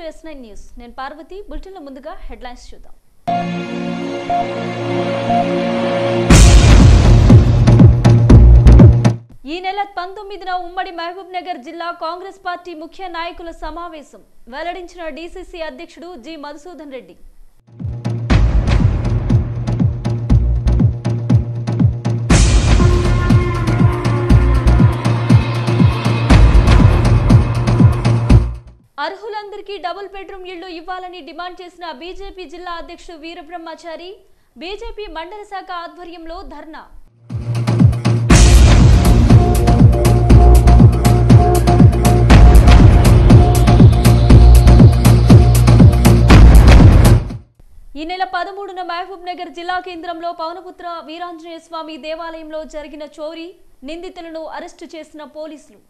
To yes nine news నేను పార్వతి బులెటిన్లో ముందుగా హెడ్లైన్స్ చూద్దాం. ఈ నెల పంతొమ్మిదిన ఉమ్మడి మహబూబ్ నగర్ జిల్లా కాంగ్రెస్ పార్టీ ముఖ్య నాయకుల సమావేశం. వెల్లడించిన డీసీసీ అధ్యక్షుడు జి మధుసూదన్ రెడ్డి. అర్హులందరికీ డబుల్ బెడ్రూమ్ ఇళ్ళు ఇవ్వాలని డిమాండ్ చేసిన బీజేపీ జిల్లా అధ్యక్షుడు వీరబ్రహ్మచారి బీజేపీ మండల శాఖ ఆధ్వర్యంలో ధర్నా. ఈ నెల పదమూడున మహబూబ్ నగర్ జిల్లా కేంద్రంలో పవనపుత్ర వీరాంజనేయ స్వామి దేవాలయంలో జరిగిన చోరీ నిందితులను అరెస్టు చేసిన పోలీసులు.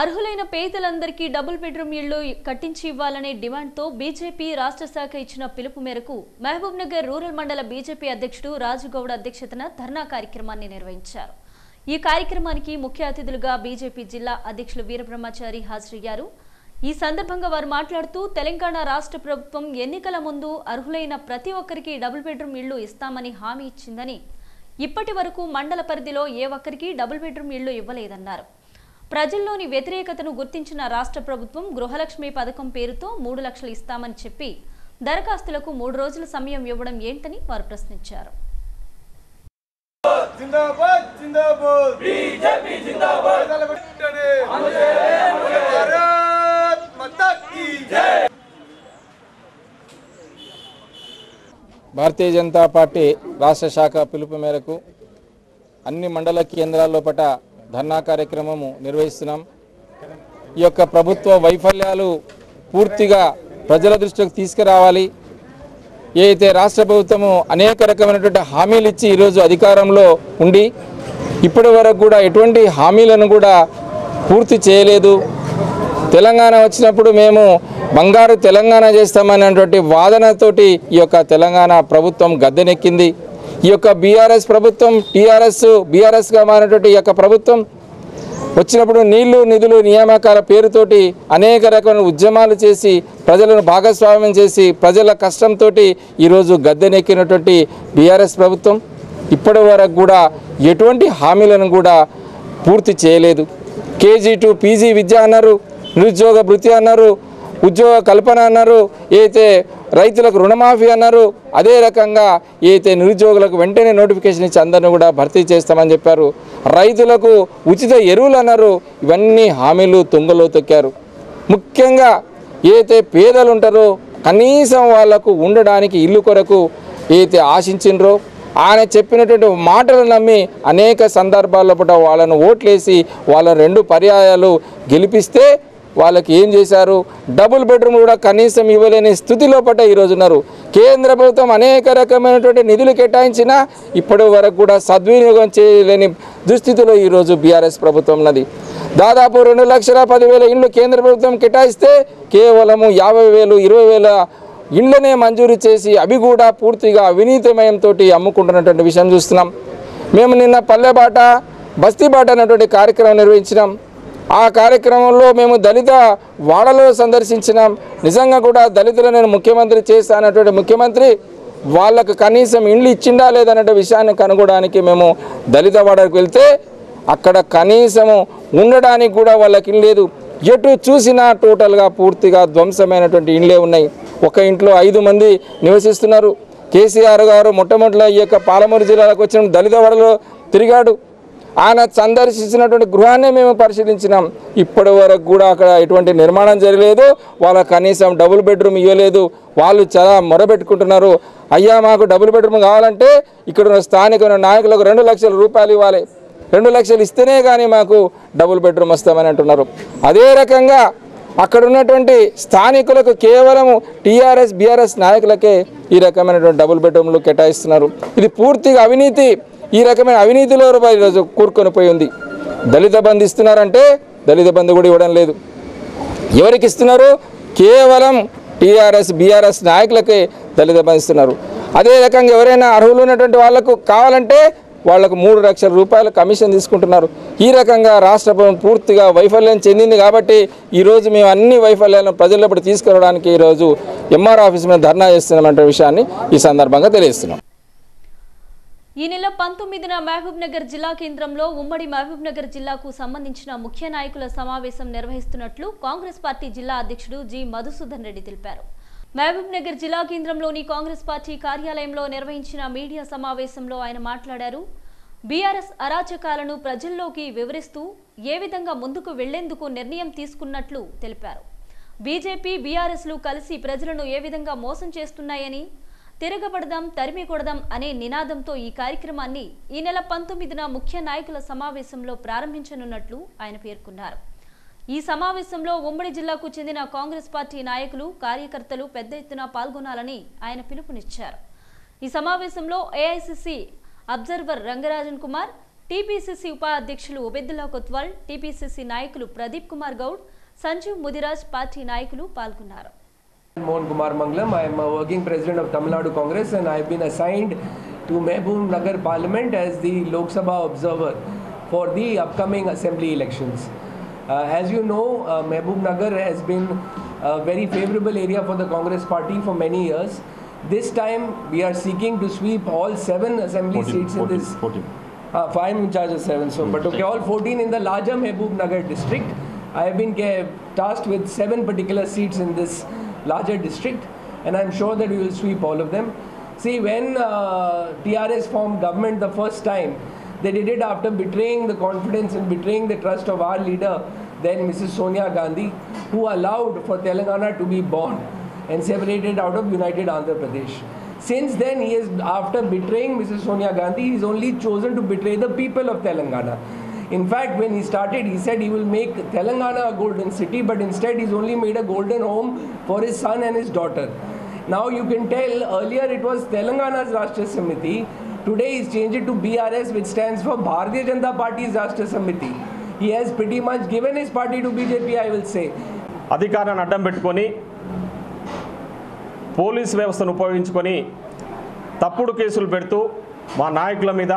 అర్హులైన పేదలందరికీ డబుల్ బెడ్రూమ్ ఇళ్ళు కట్టించి ఇవ్వాలనే డిమాండ్తో బీజేపీ రాష్ట్ర శాఖ ఇచ్చిన పిలుపు మేరకు మహబూబ్ నగర్ రూరల్ మండల బీజేపీ అధ్యక్షుడు రాజుగౌడ్ అధ్యక్షతన ధర్నా కార్యక్రమాన్ని నిర్వహించారు. ఈ కార్యక్రమానికి ముఖ్య అతిథులుగా బీజేపీ జిల్లా అధ్యక్షులు వీరబ్రహ్మచారి హాజరయ్యారు. ఈ సందర్భంగా వారు మాట్లాడుతూ తెలంగాణ రాష్ట్ర ప్రభుత్వం ఎన్నికల ముందు అర్హులైన ప్రతి ఒక్కరికి డబుల్ బెడ్రూమ్ ఇళ్ళు ఇస్తామని హామీ ఇచ్చిందని ఇప్పటి వరకు మండల పరిధిలో ఏ ఒక్కరికి డబుల్ బెడ్రూమ్ ఇళ్ళు ఇవ్వలేదన్నారు. ప్రజల్లోని వ్యతిరేకతను గుర్తించిన రాష్ట్ర ప్రభుత్వం గృహలక్ష్మి పథకం పేరుతో మూడు లక్షలు ఇస్తామని చెప్పి దరఖాస్తులకు మూడు రోజుల సమయం ఇవ్వడం ఏంటని వారు ప్రశ్నించారు. జిందాబాద్ జిందాబాద్. బీజేపీ జిందాబాద్. భారతీయ జనతా పార్టీ రాష్ట్ర శాఖ పిలుపు మేరకు అన్ని మండల కేంద్రాల్లో పట ధర్నా కార్యక్రమము నిర్వహిస్తున్నాం. ఈ యొక్క ప్రభుత్వ వైఫల్యాలు పూర్తిగా ప్రజల దృష్టికి తీసుకురావాలి. ఏదైతే రాష్ట్ర ప్రభుత్వము అనేక రకమైనటువంటి హామీలు ఇచ్చి ఈరోజు అధికారంలో ఉండి ఇప్పటి వరకు కూడా ఎటువంటి హామీలను కూడా పూర్తి చేయలేదు. తెలంగాణ వచ్చినప్పుడు మేము బంగారు తెలంగాణ చేస్తామనేటువంటి వాదనతోటి ఈ యొక్క తెలంగాణ ప్రభుత్వం గద్దెనెక్కింది. ఈ యొక్క బీఆర్ఎస్ ప్రభుత్వం టీఆర్ఎస్ బీఆర్ఎస్గా మారినటువంటి ఈ యొక్క ప్రభుత్వం వచ్చినప్పుడు నీళ్ళు నిధులు నియామకాల పేరుతోటి అనేక రకమైన ఉద్యమాలు చేసి ప్రజలను భాగస్వామ్యం చేసి ప్రజల కష్టంతో ఈరోజు గద్దెనెక్కినటువంటి బీఆర్ఎస్ ప్రభుత్వం ఇప్పటి వరకు కూడా ఎటువంటి హామీలను కూడా పూర్తి చేయలేదు. కేజీ టు పీజీ విద్య అన్నారు నిరుద్యోగ భృతి అన్నారు ఉద్యోగ కల్పన అన్నారు అయితే రైతులకు రుణమాఫీ అన్నారు. అదే రకంగా అయితే నిరుద్యోగులకు వెంటనే నోటిఫికేషన్ ఇచ్చి అందరిని కూడా భర్తీ చేస్తామని చెప్పారు. రైతులకు ఉచిత ఎరువులు అన్నారు. ఇవన్నీ హామీలు తుంగలో తొక్కారు. ముఖ్యంగా ఏదైతే పేదలు ఉంటారో కనీసం వాళ్ళకు ఉండడానికి ఇల్లు కొరకు ఏదైతే ఆశించిండ్రో ఆయన చెప్పినటువంటి మాటలు నమ్మి అనేక సందర్భాల్లో పూట వాళ్ళను ఓట్లేసి వాళ్ళ రెండు పర్యాయాలు గెలిపిస్తే వాళ్ళకి ఏం చేశారు? డబుల్ బెడ్రూమ్ కూడా కనీసం ఇవ్వలేని స్థితిలో పట్ట ఈరోజు ఉన్నారు. కేంద్ర ప్రభుత్వం అనేక రకమైనటువంటి నిధులు కేటాయించినా ఇప్పటి వరకు కూడా సద్వినియోగం చేయలేని దుస్థితిలో ఈరోజు బీఆర్ఎస్ ప్రభుత్వం ఉన్నది. దాదాపు రెండు లక్షల పదివేల ఇండ్లు కేంద్ర ప్రభుత్వం కేటాయిస్తే కేవలము యాభై వేలు ఇరవై వేల ఇండ్లనే మంజూరు చేసి అవి కూడా పూర్తిగా అవినీతమయంతో అమ్ముకుంటున్నటువంటి విషయం చూస్తున్నాం. మేము నిన్న పల్లెబాట బస్తీబాట అనేటువంటి కార్యక్రమం నిర్వహించినాం. ఆ కార్యక్రమంలో మేము దళిత వాడలో సందర్శించినాం. నిజంగా కూడా దళితులను నేను ముఖ్యమంత్రి చేస్తానటువంటి ముఖ్యమంత్రి వాళ్ళకు కనీసం ఇండ్లు ఇచ్చిండా లేదనే విషయాన్ని కనుగొనడానికి మేము దళిత వాడకు వెళ్తే అక్కడ కనీసము ఉండడానికి కూడా వాళ్ళకి లేదు. ఎటు చూసినా టోటల్గా పూర్తిగా ధ్వంసమైనటువంటి ఇండ్లే ఉన్నాయి. ఒక ఇంట్లో ఐదు మంది నివసిస్తున్నారు. కేసీఆర్ గారు మొట్టమొదటిలో ఈ యొక్క పాలమూరు జిల్లాలకు వచ్చిన దళిత వాడలో తిరిగాడు. ఆయన సందర్శించినటువంటి గృహాన్ని మేము పరిశీలించినాం. ఇప్పటి వరకు కూడా అక్కడ ఎటువంటి నిర్మాణం జరగలేదు. వాళ్ళ కనీసం డబుల్ బెడ్రూమ్ ఇవ్వలేదు. వాళ్ళు చాలా మొరబెట్టుకుంటున్నారు అయ్యా మాకు డబుల్ బెడ్రూమ్ కావాలంటే ఇక్కడ ఉన్న స్థానిక నాయకులకు రెండు లక్షల రూపాయలు ఇవ్వాలి. రెండు లక్షలు ఇస్తేనే కానీ మాకు డబుల్ బెడ్రూమ్ వస్తామని అంటున్నారు. అదే రకంగా అక్కడ ఉన్నటువంటి స్థానికులకు కేవలం టీఆర్ఎస్ బీఆర్ఎస్ నాయకులకే ఈ రకమైనటువంటి డబుల్ బెడ్రూమ్లు కేటాయిస్తున్నారు. ఇది పూర్తిగా అవినీతి. ఈ రకమైన అవినీతిలో ఈరోజు కూరుకొని పోయి ఉంది. దళిత బంధు ఇస్తున్నారంటే దళిత బంధు కూడా ఇవ్వడం లేదు. ఎవరికి ఇస్తున్నారు? కేవలం టీఆర్ఎస్ బీఆర్ఎస్ నాయకులకే దళిత బంధు ఇస్తున్నారు. అదే రకంగా ఎవరైనా అర్హులు ఉన్నటువంటి వాళ్ళకు కావాలంటే వాళ్ళకు మూడు లక్షల రూపాయలు కమిషన్ తీసుకుంటున్నారు. ఈ రకంగా రాష్ట్ర ప్రభుత్వం పూర్తిగా వైఫల్యం చెందింది కాబట్టి ఈరోజు మేము అన్ని వైఫల్యాలను ప్రజల్లోపటి తీసుకురావడానికి ఈరోజు ఎంఆర్ ఆఫీస్ మీద ధర్నా చేస్తున్నామంటే విషయాన్ని ఈ సందర్భంగా తెలియజేస్తున్నాం. ఈ నెల పంతొమ్మిదిన మహబూబ్ నగర్ జిల్లా కేంద్రంలో ఉమ్మడి మహబూబ్ నగర్ జిల్లాకు సంబంధించిన ముఖ్య నాయకుల సమావేశం నిర్వహిస్తున్నట్లు కాంగ్రెస్ పార్టీ జిల్లా అధ్యక్షుడు జి మధుసూదన్ రెడ్డి తెలిపారు. మహబూబ్ నగర్ జిల్లా కేంద్రంలోని కాంగ్రెస్ పార్టీ కార్యాలయంలో నిర్వహించిన మీడియా సమావేశంలో ఆయన మాట్లాడారు. బీఆర్ఎస్ అరాచకాలను ప్రజల్లోకి వివరిస్తూ ఏ విధంగా ముందుకు వెళ్ళేందుకు నిర్ణయం తీసుకున్నట్లు తెలిపారు. బీజేపీ బీఆర్ఎస్లు కలిసి ప్రజలను ఏ విధంగా మోసం చేస్తున్నాయని తిరగబడదాం తరిమి కొడదాం అనే నినాదంతో ఈ కార్యక్రమాన్ని ఈ నెల పంతొమ్మిదిన ముఖ్య నాయకుల సమావేశంలో ప్రారంభించనున్నట్లు ఆయన పేర్కొన్నారు. ఈ సమావేశంలో ఉమ్మడి జిల్లాకు చెందిన కాంగ్రెస్ పార్టీ నాయకులు కార్యకర్తలు పెద్ద ఎత్తున పాల్గొనాలని ఆయన పిలుపునిచ్చారు. ఈ సమావేశంలో AICC observer Rangarajan Kumar TPCC ఉపాధ్యక్షులు ఉబెద్దుల్లా కొత్వాల్ టీపీసీసీ నాయకులు ప్రదీప్ కుమార్ గౌడ్ సంజీవ్ ముదిరాజ్ పార్టీ నాయకులు పాల్గొన్నారు. Mohan Kumar Mangalam. I am a working president of Tamil Nadu Congress and I have been assigned to Mehboob Nagar Parliament as the Lok Sabha observer for the upcoming assembly elections. Uh, as you know, uh, Mehboob Nagar has been a very favorable area for the Congress party for many years. This time we are seeking to sweep all seven assembly seats in this. Uh, five in charge of seven. So, but okay, all 14 in the larger Mehboob Nagar district. I have been tasked with seven particular seats in this larger district, and I'm sure that we will sweep all of them. See, when uh, TRS formed government the first time, they did it after betraying the confidence and betraying the trust of our leader, then Mrs. Sonia Gandhi, who allowed for Telangana to be born and separated out of United Andhra Pradesh. Since then, he is after betraying Mrs. Sonia Gandhi, he's only chosen to betray the people of Telangana. In fact, when he started, he said he will make Telangana a golden city, but instead, he's only made a golden home for his son and his daughter. Now, you can tell earlier it was Telangana's Rashtra Samiti. Today, he's changed it to BRS, which stands for Bharatiya Janata Party's Rashtra Samiti. He has pretty much given his party to BJP, I will say. అధికారాన్ని అడ్డం పెట్టుకొని police వ్యవస్థను ఉపయోగించుకొని తప్పుడు కేసులు పెడుతూ మా నాయకుల మీద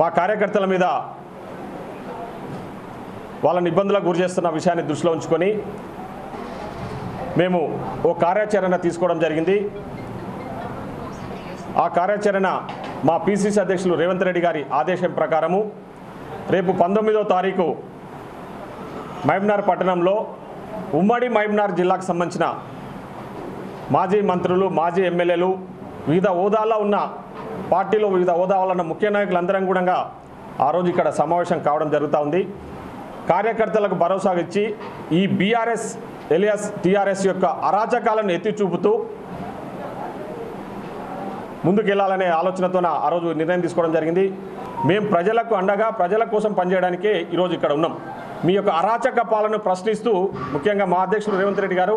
మా కార్యకర్తల మీద వాళ్ళని ఇబ్బందులకు గురి చేస్తున్న విషయాన్ని దృష్టిలో ఉంచుకొని మేము ఓ కార్యాచరణ తీసుకోవడం జరిగింది. ఆ కార్యాచరణ మా పిసిసి అధ్యక్షులు రేవంత్ రెడ్డి గారి ఆదేశం ప్రకారము రేపు పంతొమ్మిదో తారీఖు మహబూబ్నగర్ పట్టణంలో ఉమ్మడి మహబూబ్నగర్ జిల్లాకు సంబంధించిన మాజీ మంత్రులు మాజీ ఎమ్మెల్యేలు వివిధ హోదాల్లో ఉన్న పార్టీలో వివిధ హోదా ఉన్న ముఖ్య నాయకులందరం కూడా ఆ రోజు ఇక్కడ సమావేశం కావడం జరుగుతూ ఉంది. కార్యకర్తలకు భరోసా ఇచ్చి ఈ బీఆర్ఎస్ ఎలియాస్ టీఆర్ఎస్ యొక్క అరాచకాలను ఎత్తి చూపుతూ ముందుకెళ్ళాలనే ఆలోచనతో ఆ రోజు నిర్ణయం తీసుకోవడం జరిగింది. మేము ప్రజలకు అండగా ప్రజల కోసం పనిచేయడానికే ఈరోజు ఇక్కడ ఉన్నాం. మీ యొక్క అరాచక పాలన ప్రశ్నిస్తూ ముఖ్యంగా మా అధ్యక్షుడు రేవంత్ రెడ్డి గారు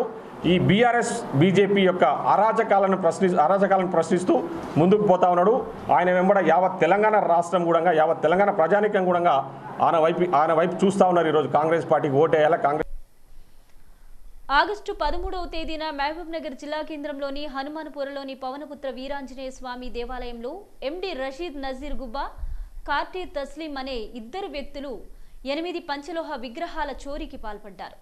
ఈ బీఆర్ఎస్ బీజేపీ యొక్క అరాచకాలను ప్రశ్ని అరాచకాలను ప్రశ్నిస్తూ ముందుకు పోతా ఉన్నాడు. ఆయన వెంబడ యావత్ తెలంగాణ రాష్ట్రం కూడా యావత్ తెలంగాణ ప్రజానికం కూడా ఆయన వైపు ఆయన వైపు చూస్తూ ఉన్నారు ఈరోజు కాంగ్రెస్ పార్టీకి ఓటేయాలా కాంగ్రెస్ ఆగస్టు పదమూడవ తేదీన మహబూబ్ నగర్ జిల్లా కేంద్రంలోని హనుమాన్పురలోని పవనపుత్ర వీరాంజనేయ స్వామి దేవాలయంలో ఎండి రషీద్ నజీర్ గుబ్బా కార్టీ తస్లీం అనే ఇద్దరు వ్యక్తులు ఎనిమిది పంచలోహ విగ్రహాల చోరీకి పాల్పడ్డారు.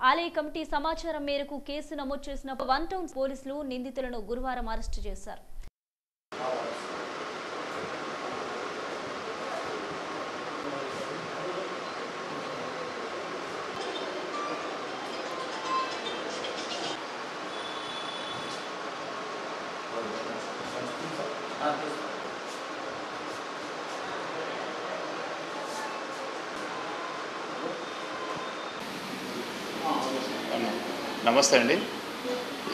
ఆలయ కమిటీ సమాచారం మేరకు కేసు నమోదు చేసిన వన్ టౌన్ పోలీసులు నిందితులను గురువారం అరెస్టు చేశారు. నమస్తే అండి.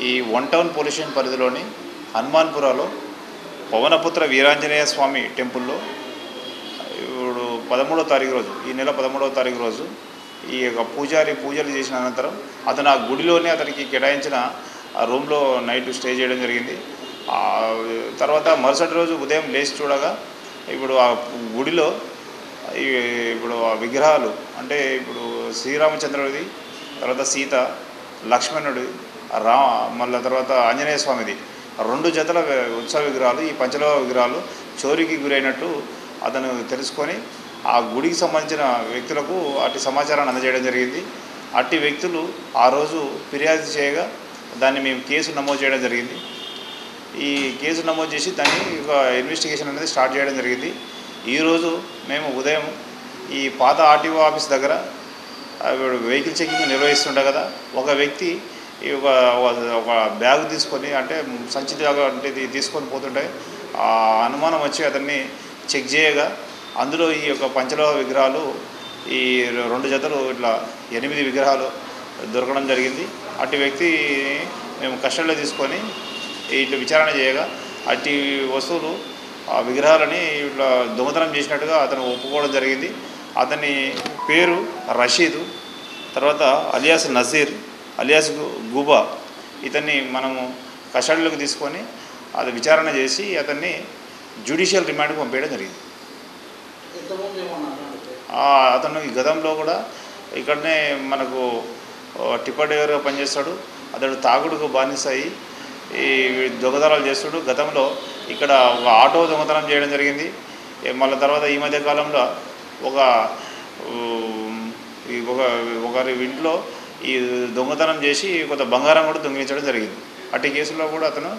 ఈ వన్ టౌన్ పోలీస్ స్టేషన్ పరిధిలోని హనుమాన్పురాలో పవనపుత్ర వీరాంజనేయ స్వామి టెంపుల్లో ఇప్పుడు పదమూడో తారీఖు రోజు ఈ నెల పదమూడవ తారీఖు రోజు ఈ యొక్క పూజారి పూజలు చేసిన అనంతరం అతను ఆ గుడిలోనే అతనికి కేటాయించిన ఆ రూమ్లో నైట్ స్టే చేయడం జరిగింది. తర్వాత మరుసటి రోజు ఉదయం లేచి చూడగా ఇప్పుడు ఆ గుడిలో ఇప్పుడు ఆ విగ్రహాలు అంటే ఇప్పుడు శ్రీరామచంద్రుడిది తర్వాత సీత లక్ష్మణుడి రా మళ్ళీ తర్వాత ఆంజనేయ స్వామిది. రెండు జతల ఉత్సవ విగ్రహాలు ఈ పంచలోహ విగ్రహాలు చోరీకి గురైనట్టు అతను తెలుసుకొని ఆ గుడికి సంబంధించిన వ్యక్తులకు అట్టి సమాచారాన్ని అందజేయడం జరిగింది. అట్టి వ్యక్తులు ఆ రోజు ఫిర్యాదు చేయగా దాన్ని మేము కేసు నమోదు చేయడం జరిగింది. ఈ కేసు నమోదు చేసి దాన్ని ఒక ఇన్వెస్టిగేషన్ అనేది స్టార్ట్ చేయడం జరిగింది. ఈరోజు మేము ఉదయం ఈ పాత ఆర్టీఓ ఆఫీస్ దగ్గర వెహికల్ చెకింగ్ నిర్వహిస్తుండే కదా. ఒక వ్యక్తి ఈ ఒక ఒక- బ్యాగ్ తీసుకొని అంటే సంచి బ్యాగ్ అంటే తీసుకొని పోతుంటే ఆ అనుమానం వచ్చి అతన్ని చెక్ చేయగా అందులో ఈ యొక్క పంచలోహ విగ్రహాలు ఈ రెండు జతలు ఇట్లా ఎనిమిది విగ్రహాలు దొరకడం జరిగింది. అటు వ్యక్తి మేము కస్టడీలో తీసుకొని ఇట్లా విచారణ చేయగా అట్టి వస్తువులు ఆ విగ్రహాలని ఇట్లా దొంగతనం చేసినట్టుగా అతను ఒప్పుకోవడం జరిగింది. అతన్ని పేరు రషీదు తర్వాత అలియాస్ నజీర్ అలియాస్ గుబా. ఇతన్ని మనము కస్టడీలోకి తీసుకొని అది విచారణ చేసి అతన్ని జ్యుడిషియల్ రిమాండ్కి పంపించడం జరిగింది. అతను ఈ గతంలో కూడా ఇక్కడనే మనకు టిప్పర్ డ్రైవర్గా పనిచేస్తాడు. అతడు తాగుడుకు బానిస అయ్యి ఈ దొంగతనాలు చేస్తాడు. గతంలో ఇక్కడ ఒక ఆటో దొంగతనం చేయడం జరిగింది. మళ్ళీ తర్వాత ఈ మధ్య కాలంలో ఒక ఈ ఒక ఒకరి ఇంట్లో ఈ దొంగతనం చేసి కొంత బంగారం కూడా దొంగిలించడం జరిగింది. అట్టి కేసులో కూడా అతను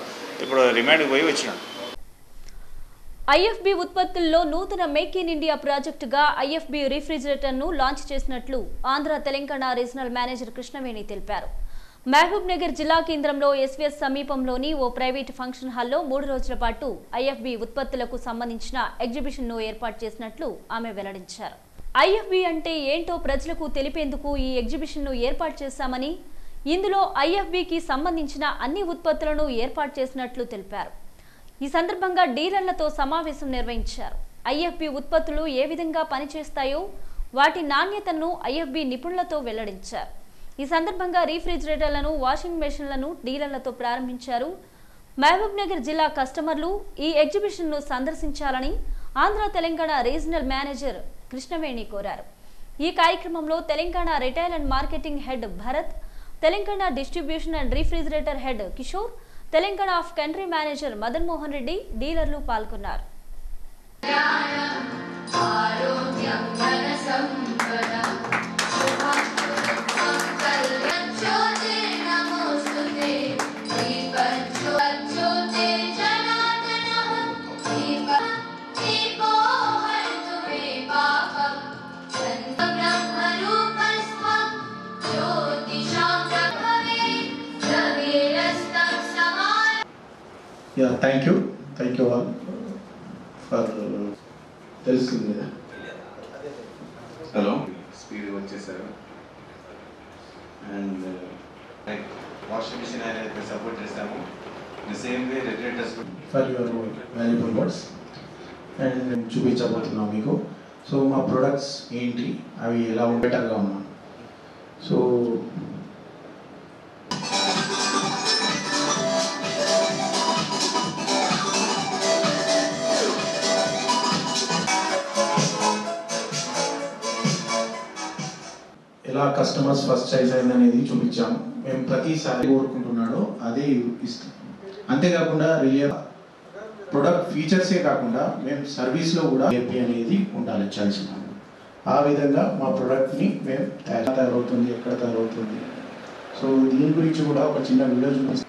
ఇప్పుడు రిమాండ్కి పోయి వచ్చినాడు. ఐఎఫ్బి ఉత్పత్తుల్లో నూతన మేక్ ఇన్ ఇండియా ప్రాజెక్టుగా ఐఎఫ్బి రిఫ్రిజిరేటర్ను లాంచ్ చేసినట్లు ఆంధ్ర తెలంగాణ రీజనల్ మేనేజర్ కృష్ణవేణి తెలిపారు. మహబూబ్ నగర్ జిల్లా కేంద్రంలో ఎస్వీఎస్ సమీపంలోని ఓ ప్రైవేట్ ఫంక్షన్ హాల్లో మూడు రోజుల పాటు ఐఎఫ్బి ఉత్పత్తులకు సంబంధించిన ఎగ్జిబిషన్ను ఏర్పాటు చేసినట్లు ఆమె వెల్లడించారు. ఐఎఫ్బి అంటే ఏంటో ప్రజలకు తెలిపేందుకు ఈ ఎగ్జిబిషన్ను ఏర్పాటు చేశామని ఇందులో ఐఎఫ్బికి సంబంధించిన అన్ని ఉత్పత్తులను ఏర్పాటు చేసినట్లు తెలిపారు. ఈ సందర్భంగా డీలర్లతో సమావేశం నిర్వహించారు. ఐఎఫ్బి ఉత్పత్తులు ఏ విధంగా పనిచేస్తాయో వాటి నాణ్యతను ఐఎఫ్బి నిపుణులతో వెల్లడించారు. ఈ సందర్భంగా రీఫ్రిజిరేటర్లను వాషింగ్ మెషిన్లను డీలర్లతో ప్రారంభించారు. మహబూబ్ నగర్ జిల్లా కస్టమర్లు ఈ ఎగ్జిబిషన్ను సందర్శించాలని ఆంధ్ర తెలంగాణ రీజనల్ మేనేజర్ కృష్ణవేణి కోరారు ఈ కార్యక్రమంలో Telangana retail and marketing head Bharat Telangana distribution and refrigerator head Kishore Telangana of country manager Madan Mohan Reddy డీలర్లు పాల్గొన్నారు ఆరోగ్యం Yeah, thank you. Thank you all for తెలుస్తుంది. హలో స్పీడ్ వచ్చేసారు. అండ్ వాషింగ్ మిషన్ అనేది support చేస్తాము. The same way regulators for your valuable words and నేను చూపించబోతున్నాం మీకు. సో మా ప్రొడక్ట్స్ ఏంటి? అవి ఎలా బెటర్గా ఉన్నాం. సో కస్టమర్స్ ఫస్ట్ చాయిస్ అయింది అనేది చూపించాం మేము ప్రతిసారి కోరుకుంటున్నాడో అదే ఇస్తాం అంతేకాకుండా రియల్ ప్రొడక్ట్ ఫీచర్సే కాకుండా మేము సర్వీస్లో కూడా ఏపీ అనేది ఉండాలి చాయిస్ ఆ విధంగా మా ప్రోడక్ట్ని మేము తయారు తయారవుతుంది ఎక్కడ తయారవుతుంది. సో దీని గురించి కూడా ఒక చిన్న వీడియో చూపిస్తాం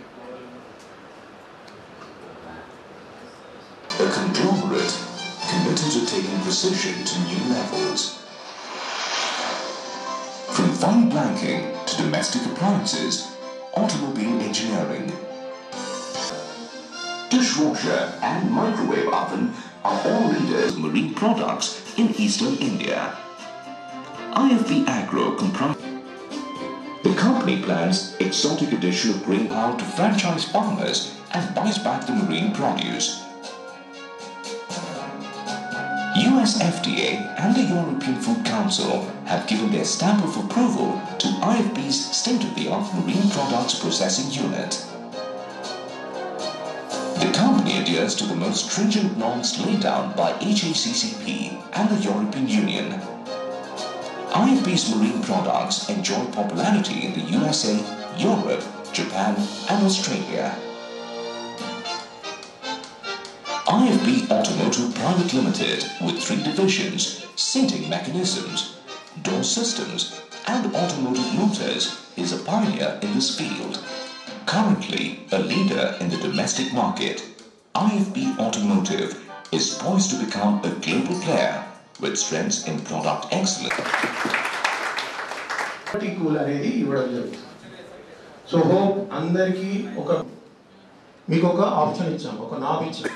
A conglomerate committed to taking precision to new levels. From blanking to domestic appliances, automobile engineering, dishwasher and microwave oven are all leaders of marine products in eastern India. IFB Agro comprises the company plans exotic addition of green power to franchise farmers and buys back the marine produce. US FDA and the European Food Council have given their stamp of approval to IFB's state-of-the-art marine products processing unit. The company adheres to the most stringent norms laid down by HACCP and the European Union. IFB's marine products enjoy popularity in the USA, Europe, Japan, and Australia. IFB Automotive Private Limited, with three divisions, seating mechanisms, door systems, and automotive motors, is a pioneer in this field. Currently a leader in the domestic market, IFB Automotive is poised to become a global player with strengths in product excellence. Cool అనేది ఇవ్వడం జరుగుతుంది so hope అందరికీ ఒక మీకు ఒక option ఇచ్చాం ఒక knob ఇచ్చాం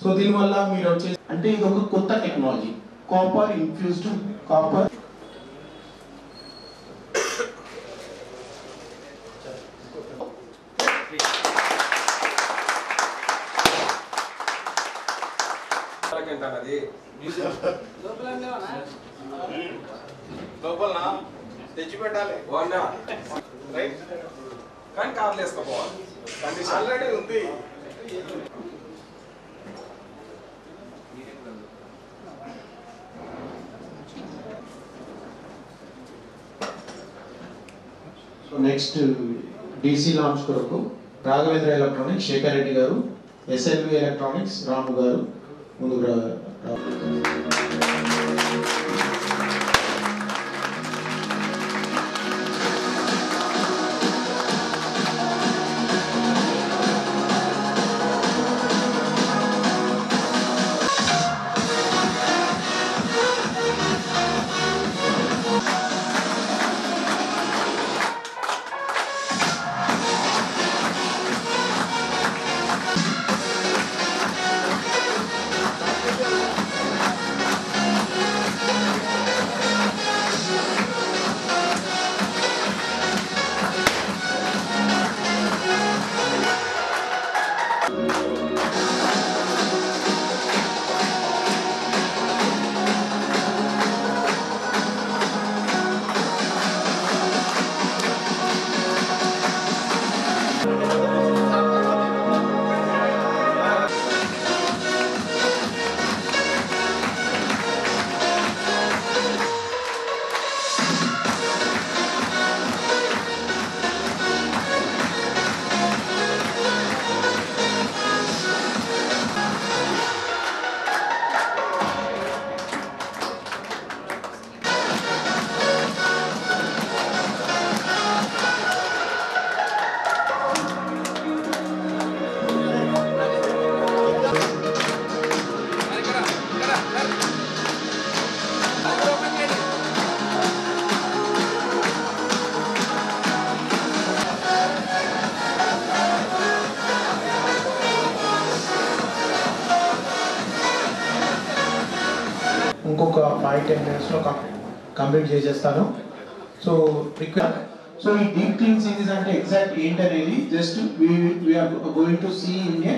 సో దీనివల్ల మీరు వచ్చే అంటే ఇది ఒక కొత్త టెక్నాలజీ కాపర్ ఇన్ఫ్యూజ్డ్ కాపర్ లోపల తెచ్చి పెట్టాలి రైట్. కానీ కార్లు వేసుకోపోవాలి. ఆల్రెడీ ఉంది సో నెక్స్ట్ డీసీ లాంచ్ కొరకు రాఘవేంద్ర ఎలక్ట్రానిక్స్ శేఖర్ రెడ్డి గారు ఎస్ఎల్వి ఎలక్ట్రానిక్స్ రాము గారు ముందుకు రా ఫైవ్ టెన్ మినిట్స్లో కంప్లీట్ చేసేస్తాను. సో రిక్వెస్ట్ సో ఈ డీప్ క్లీన్ సిరీస్ అంటే ఎగ్జాక్ట్ ఏంటనేది just we are going to see in a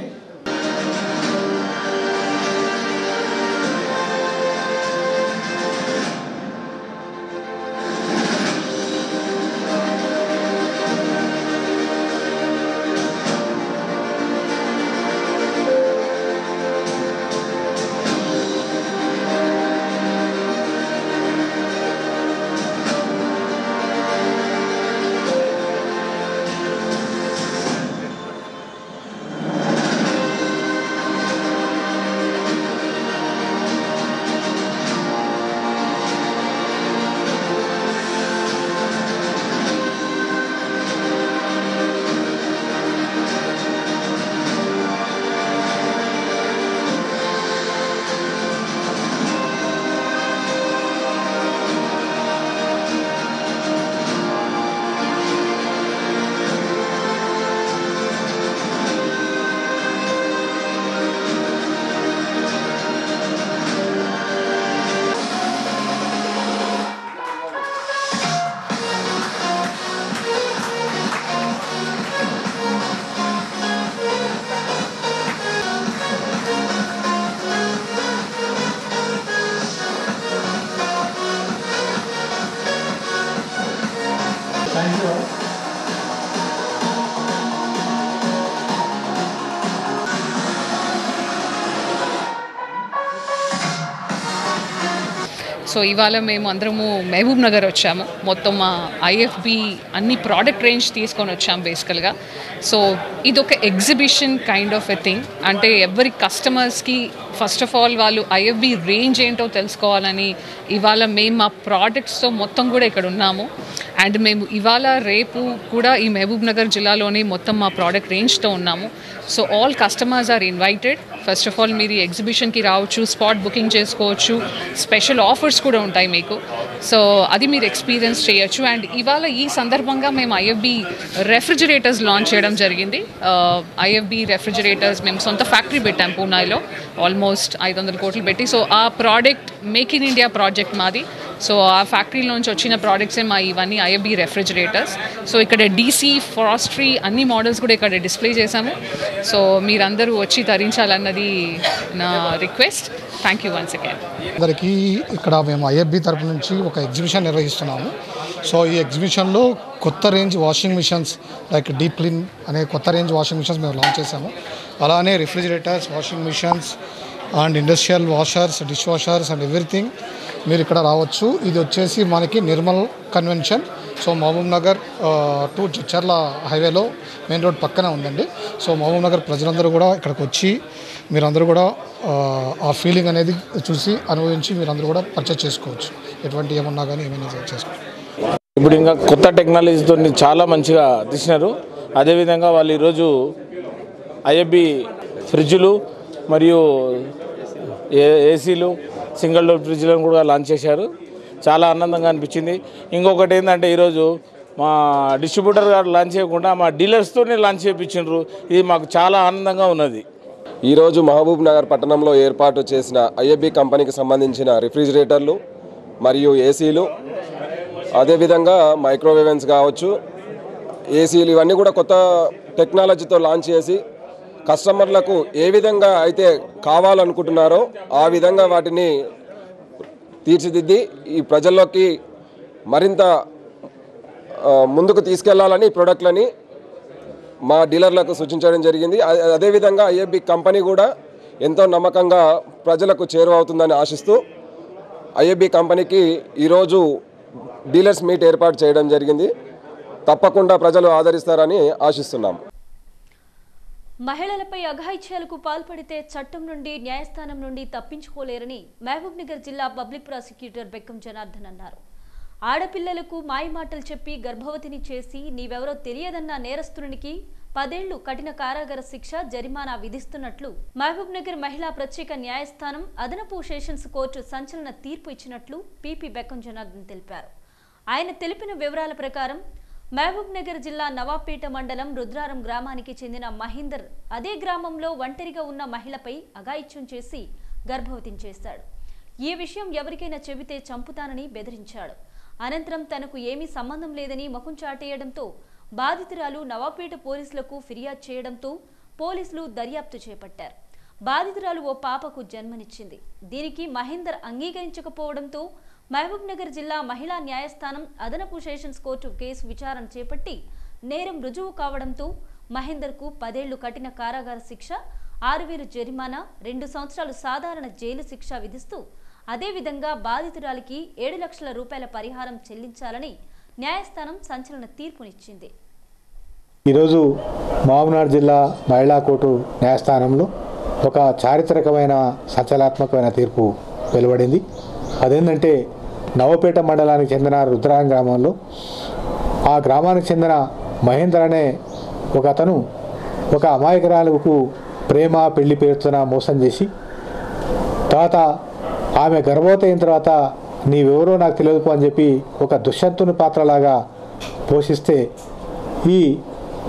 so ఇవాళ మేము అందరము మహబూబ్ నగర్ వచ్చాము. మొత్తం మా ఐఎఫ్బి అన్ని ప్రోడక్ట్ రేంజ్ తీసుకొని వచ్చాం బేసికల్గా సో ఇది ఒక exhibition kind of a thing అంటే ఎవరి కస్టమర్స్కి ఫస్ట్ ఆఫ్ ఆల్ వాళ్ళు ఐఎఫ్బి రేంజ్ ఏంటో తెలుసుకోవాలని ఇవాళ మేము మా ప్రోడక్ట్స్తో మొత్తం కూడా ఇక్కడ ఉన్నాము. అండ్ మేము ఇవాళ రేపు కూడా ఈ మహబూబ్ నగర్ జిల్లాలోని మొత్తం మా ప్రోడక్ట్ రేంజ్తో ఉన్నాము. So all customers are invited. First of all మీరు ఈ ఎగ్జిబిషన్కి రావచ్చు స్పాట్ బుకింగ్ చేసుకోవచ్చు స్పెషల్ ఆఫర్స్ కూడా ఉంటాయి మీకు. సో అది మీరు ఎక్స్పీరియన్స్ చేయొచ్చు. అండ్ ఇవాళ ఈ సందర్భంగా మేము ఐఎఫ్బి రెఫ్రిజిరేటర్స్ లాంచ్ చేయడం జరిగింది. Uh, ఐఎఫ్బి రెఫ్రిజిరేటర్స్ మేము సొంత ఫ్యాక్టరీ పెట్టాం పూనాలో. ఆల్మోస్ట్ ఐదు వందల కోట్లు పెట్టి. సో ఆ product make in India project మాది. సో ఆ ఫ్యాక్టరీలోంచి వచ్చిన ప్రోడక్ట్సే మా ఇవన్నీ ఐఎబి రెఫ్రిజిరేటర్స్. సో ఇక్కడ డీసీ ఫ్రాస్ట్రీ అన్ని మోడల్స్ కూడా ఇక్కడ డిస్ప్లే చేశాము. సో మీరందరూ వచ్చి ధరించాలన్నది నా request thank you once again అందరికీ ఇక్కడ మేము ఐఎఫ్బి తరపు నుంచి ఒక ఎగ్జిబిషన్ నిర్వహిస్తున్నాము. సో ఈ ఎగ్జిబిషన్లో కొత్త range washing machines like deep clean అనే కొత్త రేంజ్ వాషింగ్ మిషన్స్ మేము లాంచ్ చేసాము అలానే refrigerators washing machines and industrial washers dish washers and everything మీరు ఇక్కడ రావచ్చు. ఇది వచ్చేసి మనకి Nirmal convention. So Mahbubnagar to Chicharla హైవేలో మెయిన్ రోడ్ పక్కనే ఉందండి. సో మహబూబ్ నగర్ ప్రజలందరూ కూడా ఇక్కడికి వచ్చి మీరందరూ కూడా ఆ, ఫీలింగ్ అనేది చూసి అనుభవించి మీరందరూ కూడా పర్చేస్ చేసుకోవచ్చు. ఎటువంటి ఏమన్నా కానీ ఏమైనా చేసుకోవచ్చు. ఇప్పుడు ఇంకా కొత్త టెక్నాలజీతో చాలా మంచిగా తీసినారు. అదేవిధంగా వాళ్ళు ఈరోజు ఐఎబి ఫ్రిడ్జ్లు మరియు ఏ ఏసీలు సింగిల్ డోర్ ఫ్రిడ్జ్లను కూడా లాంచ్ చేశారు. చాలా ఆనందంగా అనిపించింది. ఇంకొకటి ఏంటంటే ఈరోజు మా డిస్ట్రిబ్యూటర్ గారు లాంచ్ చేయకుండా మా డీలర్స్తోనే లాంచ్ చేయించారు ఇది మాకు చాలా ఆనందంగా ఉన్నది. ఈరోజు మహబూబ్ నగర్ పట్టణంలో ఏర్పాటు చేసిన ఐఎఫ్బి కంపెనీకి సంబంధించిన రిఫ్రిజిరేటర్లు మరియు ఏసీలు అదేవిధంగా మైక్రోవేవెన్స్ కావచ్చు ఏసీలు ఇవన్నీ కూడా కొత్త టెక్నాలజీతో లాంచ్ చేసి కస్టమర్లకు ఏ విధంగా అయితే కావాలనుకుంటున్నారో ఆ విధంగా వాటిని తీర్చిదిద్ది ఈ ప్రజల్లోకి మరింత ముందుకు తీసుకెళ్ళాలని ఈ ప్రోడక్ట్లని మా డీలర్లకు సూచించడం జరిగింది. అదే- అదేవిధంగా ఐఎఫ్బి కంపెనీ కూడా ఎంతో నమ్మకంగా ప్రజలకు చేరువవుతుందని ఆశిస్తూ ఐఎఫ్బి కంపెనీకి ఈరోజు డీలర్స్ మీట్ ఏర్పాటు చేయడం జరిగింది. తప్పకుండా ప్రజలు ఆదరిస్తారని ఆశిస్తున్నాం. మహిళలపై అఘాయిత్యాలకు పాల్పడితే చట్టం నుండి న్యాయస్థానం నుండి తప్పించుకోలేరని మహబూబ్ నగర్ జిల్లా పబ్లిక్ ప్రాసిక్యూటర్ బెక్కం జనార్దన్ అన్నారు. ఆడపిల్లలకు మాయమాటలు చెప్పి గర్భవతిని చేసి నీవెవరో తెలియదన్న నేరస్తునికి పదేళ్ళు కఠిన కారాగార శిక్ష జరిమానా విధిస్తున్నట్లు మహబూబ్ నగర్ మహిళా ప్రత్యేక న్యాయస్థానం అదనపు సెషన్స్ కోర్టు సంచలన తీర్పు ఇచ్చినట్లు పీపీ బెక్కం జనార్దన్ తెలిపారు. ఆయన తెలిపిన వివరాల ప్రకారం మహబూబ్ నగర్ జిల్లా నవాపేట మండలం రుద్రారం గ్రామానికి చెందిన మహీందర్ అదే గ్రామంలో ఒంటరిగా ఉన్న మహిళపై అఘాయిత్యం చేసి గర్భవతిని చేశాడు. ఈ విషయం ఎవరికైనా చెబితే చంపుతానని బెదిరించాడు. అనంతరం తనకు ఏమీ సంబంధం లేదని ముఖం చాటేయడంతో బాధితురాలు నవాపేట పోలీసులకు ఫిర్యాదు చేయడంతో పోలీసులు దర్యాప్తు చేపట్టారు. బాధితురాలు ఓ పాపకు జన్మనిచ్చింది. దీనికి మహేందర్ అంగీకరించకపోవడంతో మహబూబ్ నగర్ జిల్లా మహిళా న్యాయస్థానం అదనపు సెషన్స్ కోర్టు కేసు విచారణ చేపట్టి నేరం రుజువు కావడంతో మహేందర్కు పదేళ్ళు కఠిన కారాగార శిక్ష ఆరు వేలు జరిమానా రెండు సంవత్సరాలు సాధారణ జైలు శిక్ష విధిస్తూ అదేవిధంగా బాధితురాలికి ఏడు లక్షల రూపాయల పరిహారం చెల్లించాలని న్యాయస్థానం సంచలన తీర్పునిచ్చింది. ఈరోజు మహబూబ్నగర్ జిల్లా మహిళా కోర్టు న్యాయస్థానంలో ఒక చారిత్రకమైన సంచలనాత్మకమైన తీర్పు వెలువడింది. అదేంటంటే నవపేట మండలానికి చెందిన రుద్రాం గ్రామంలో ఆ గ్రామానికి చెందిన మహేంద్ర అనే ఒక అతను ఒక అమాయకురాలకు ప్రేమ పెళ్ళి పేరుతున్న మోసం చేసి తర్వాత ఆమె గర్భవతి అయిన తర్వాత నీవెవరో నాకు తెలియదు అని చెప్పి ఒక దుష్యంతుని పాత్రలాగా పోషిస్తే ఈ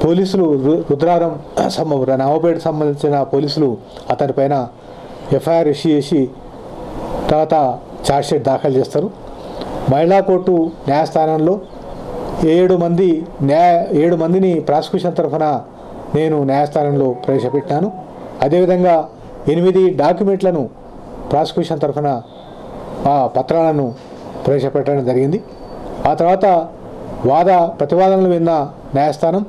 పోలీసులు రు- రుద్రారం సంబంధ నవపేట సంబంధించిన పోలీసులు అతనిపైన ఎఫ్ఐఆర్ ఇష్యూ చేసి తర్వాత ఛార్జ్షీట్ దాఖలు చేస్తారు. మహిళా కోర్టు న్యాయస్థానంలో ఏడు మంది న్యాయ ఏడు మందిని ప్రాసిక్యూషన్ తరఫున నేను న్యాయస్థానంలో ప్రవేశపెట్టాను. అదేవిధంగా ఎనిమిది డాక్యుమెంట్లను ప్రాసిక్యూషన్ తరఫున ఆ పత్రాలను ప్రవేశపెట్టడం జరిగింది. ఆ తర్వాత వాద ప్రతివాదనలు విన్న న్యాయస్థానం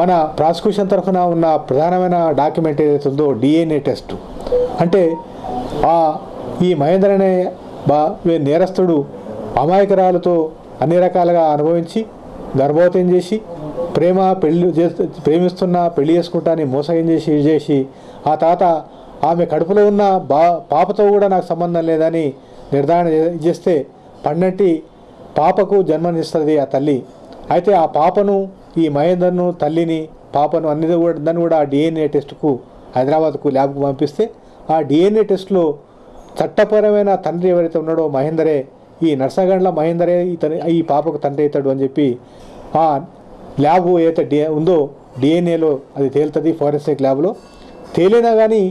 మన ప్రాసిక్యూషన్ తరఫున ఉన్న ప్రధానమైన డాక్యుమెంట్ ఏదైతే ఉందో డిఎన్ఏ టెస్ట్. అంటే ఆ ఈ మహేందర్ అనే బా వే- నేరస్తుడు అమాయకురాలతో అన్ని రకాలుగా అనుభవించి గర్భవతం చేసి ప్రేమ పెళ్ళి ప్రేమిస్తున్నా ప్రేమిస్తున్న పెళ్ళి చేసుకుంటాని మోసగం మోసం చేసి చేసి ఆ తాత ఆమె కడుపులో ఉన్న బా పాపతో కూడా నాకు సంబంధం లేదని నిర్ధారణ చేస్తే పన్నెట్టి పాపకు జన్మనిస్తుంది ఆ తల్లి. అయితే ఆ పాపను ఈ మహేందర్ను తల్లిని పాపను అన్ని కూడా దాన్ని కూడా ఆ డిఎన్ఏ టెస్ట్కు హైదరాబాద్కు ల్యాబ్కు పంపిస్తే ఆ డిఎన్ఏ టెస్ట్లో చట్టపరమైన తండ్రి ఎవరైతే ఉన్నాడో మహేందరే ఈ నర్సగండ్ల మహేందరే ఇతని ఈ పాపకు తండ్రి అవుతాడు అని చెప్పి ఆ ల్యాబ్ ఏదైతే డి ఉందో డిఎన్ఏలో అది తేలుతుంది ఫారెన్సిక్ ల్యాబ్లో. తేలినా కానీ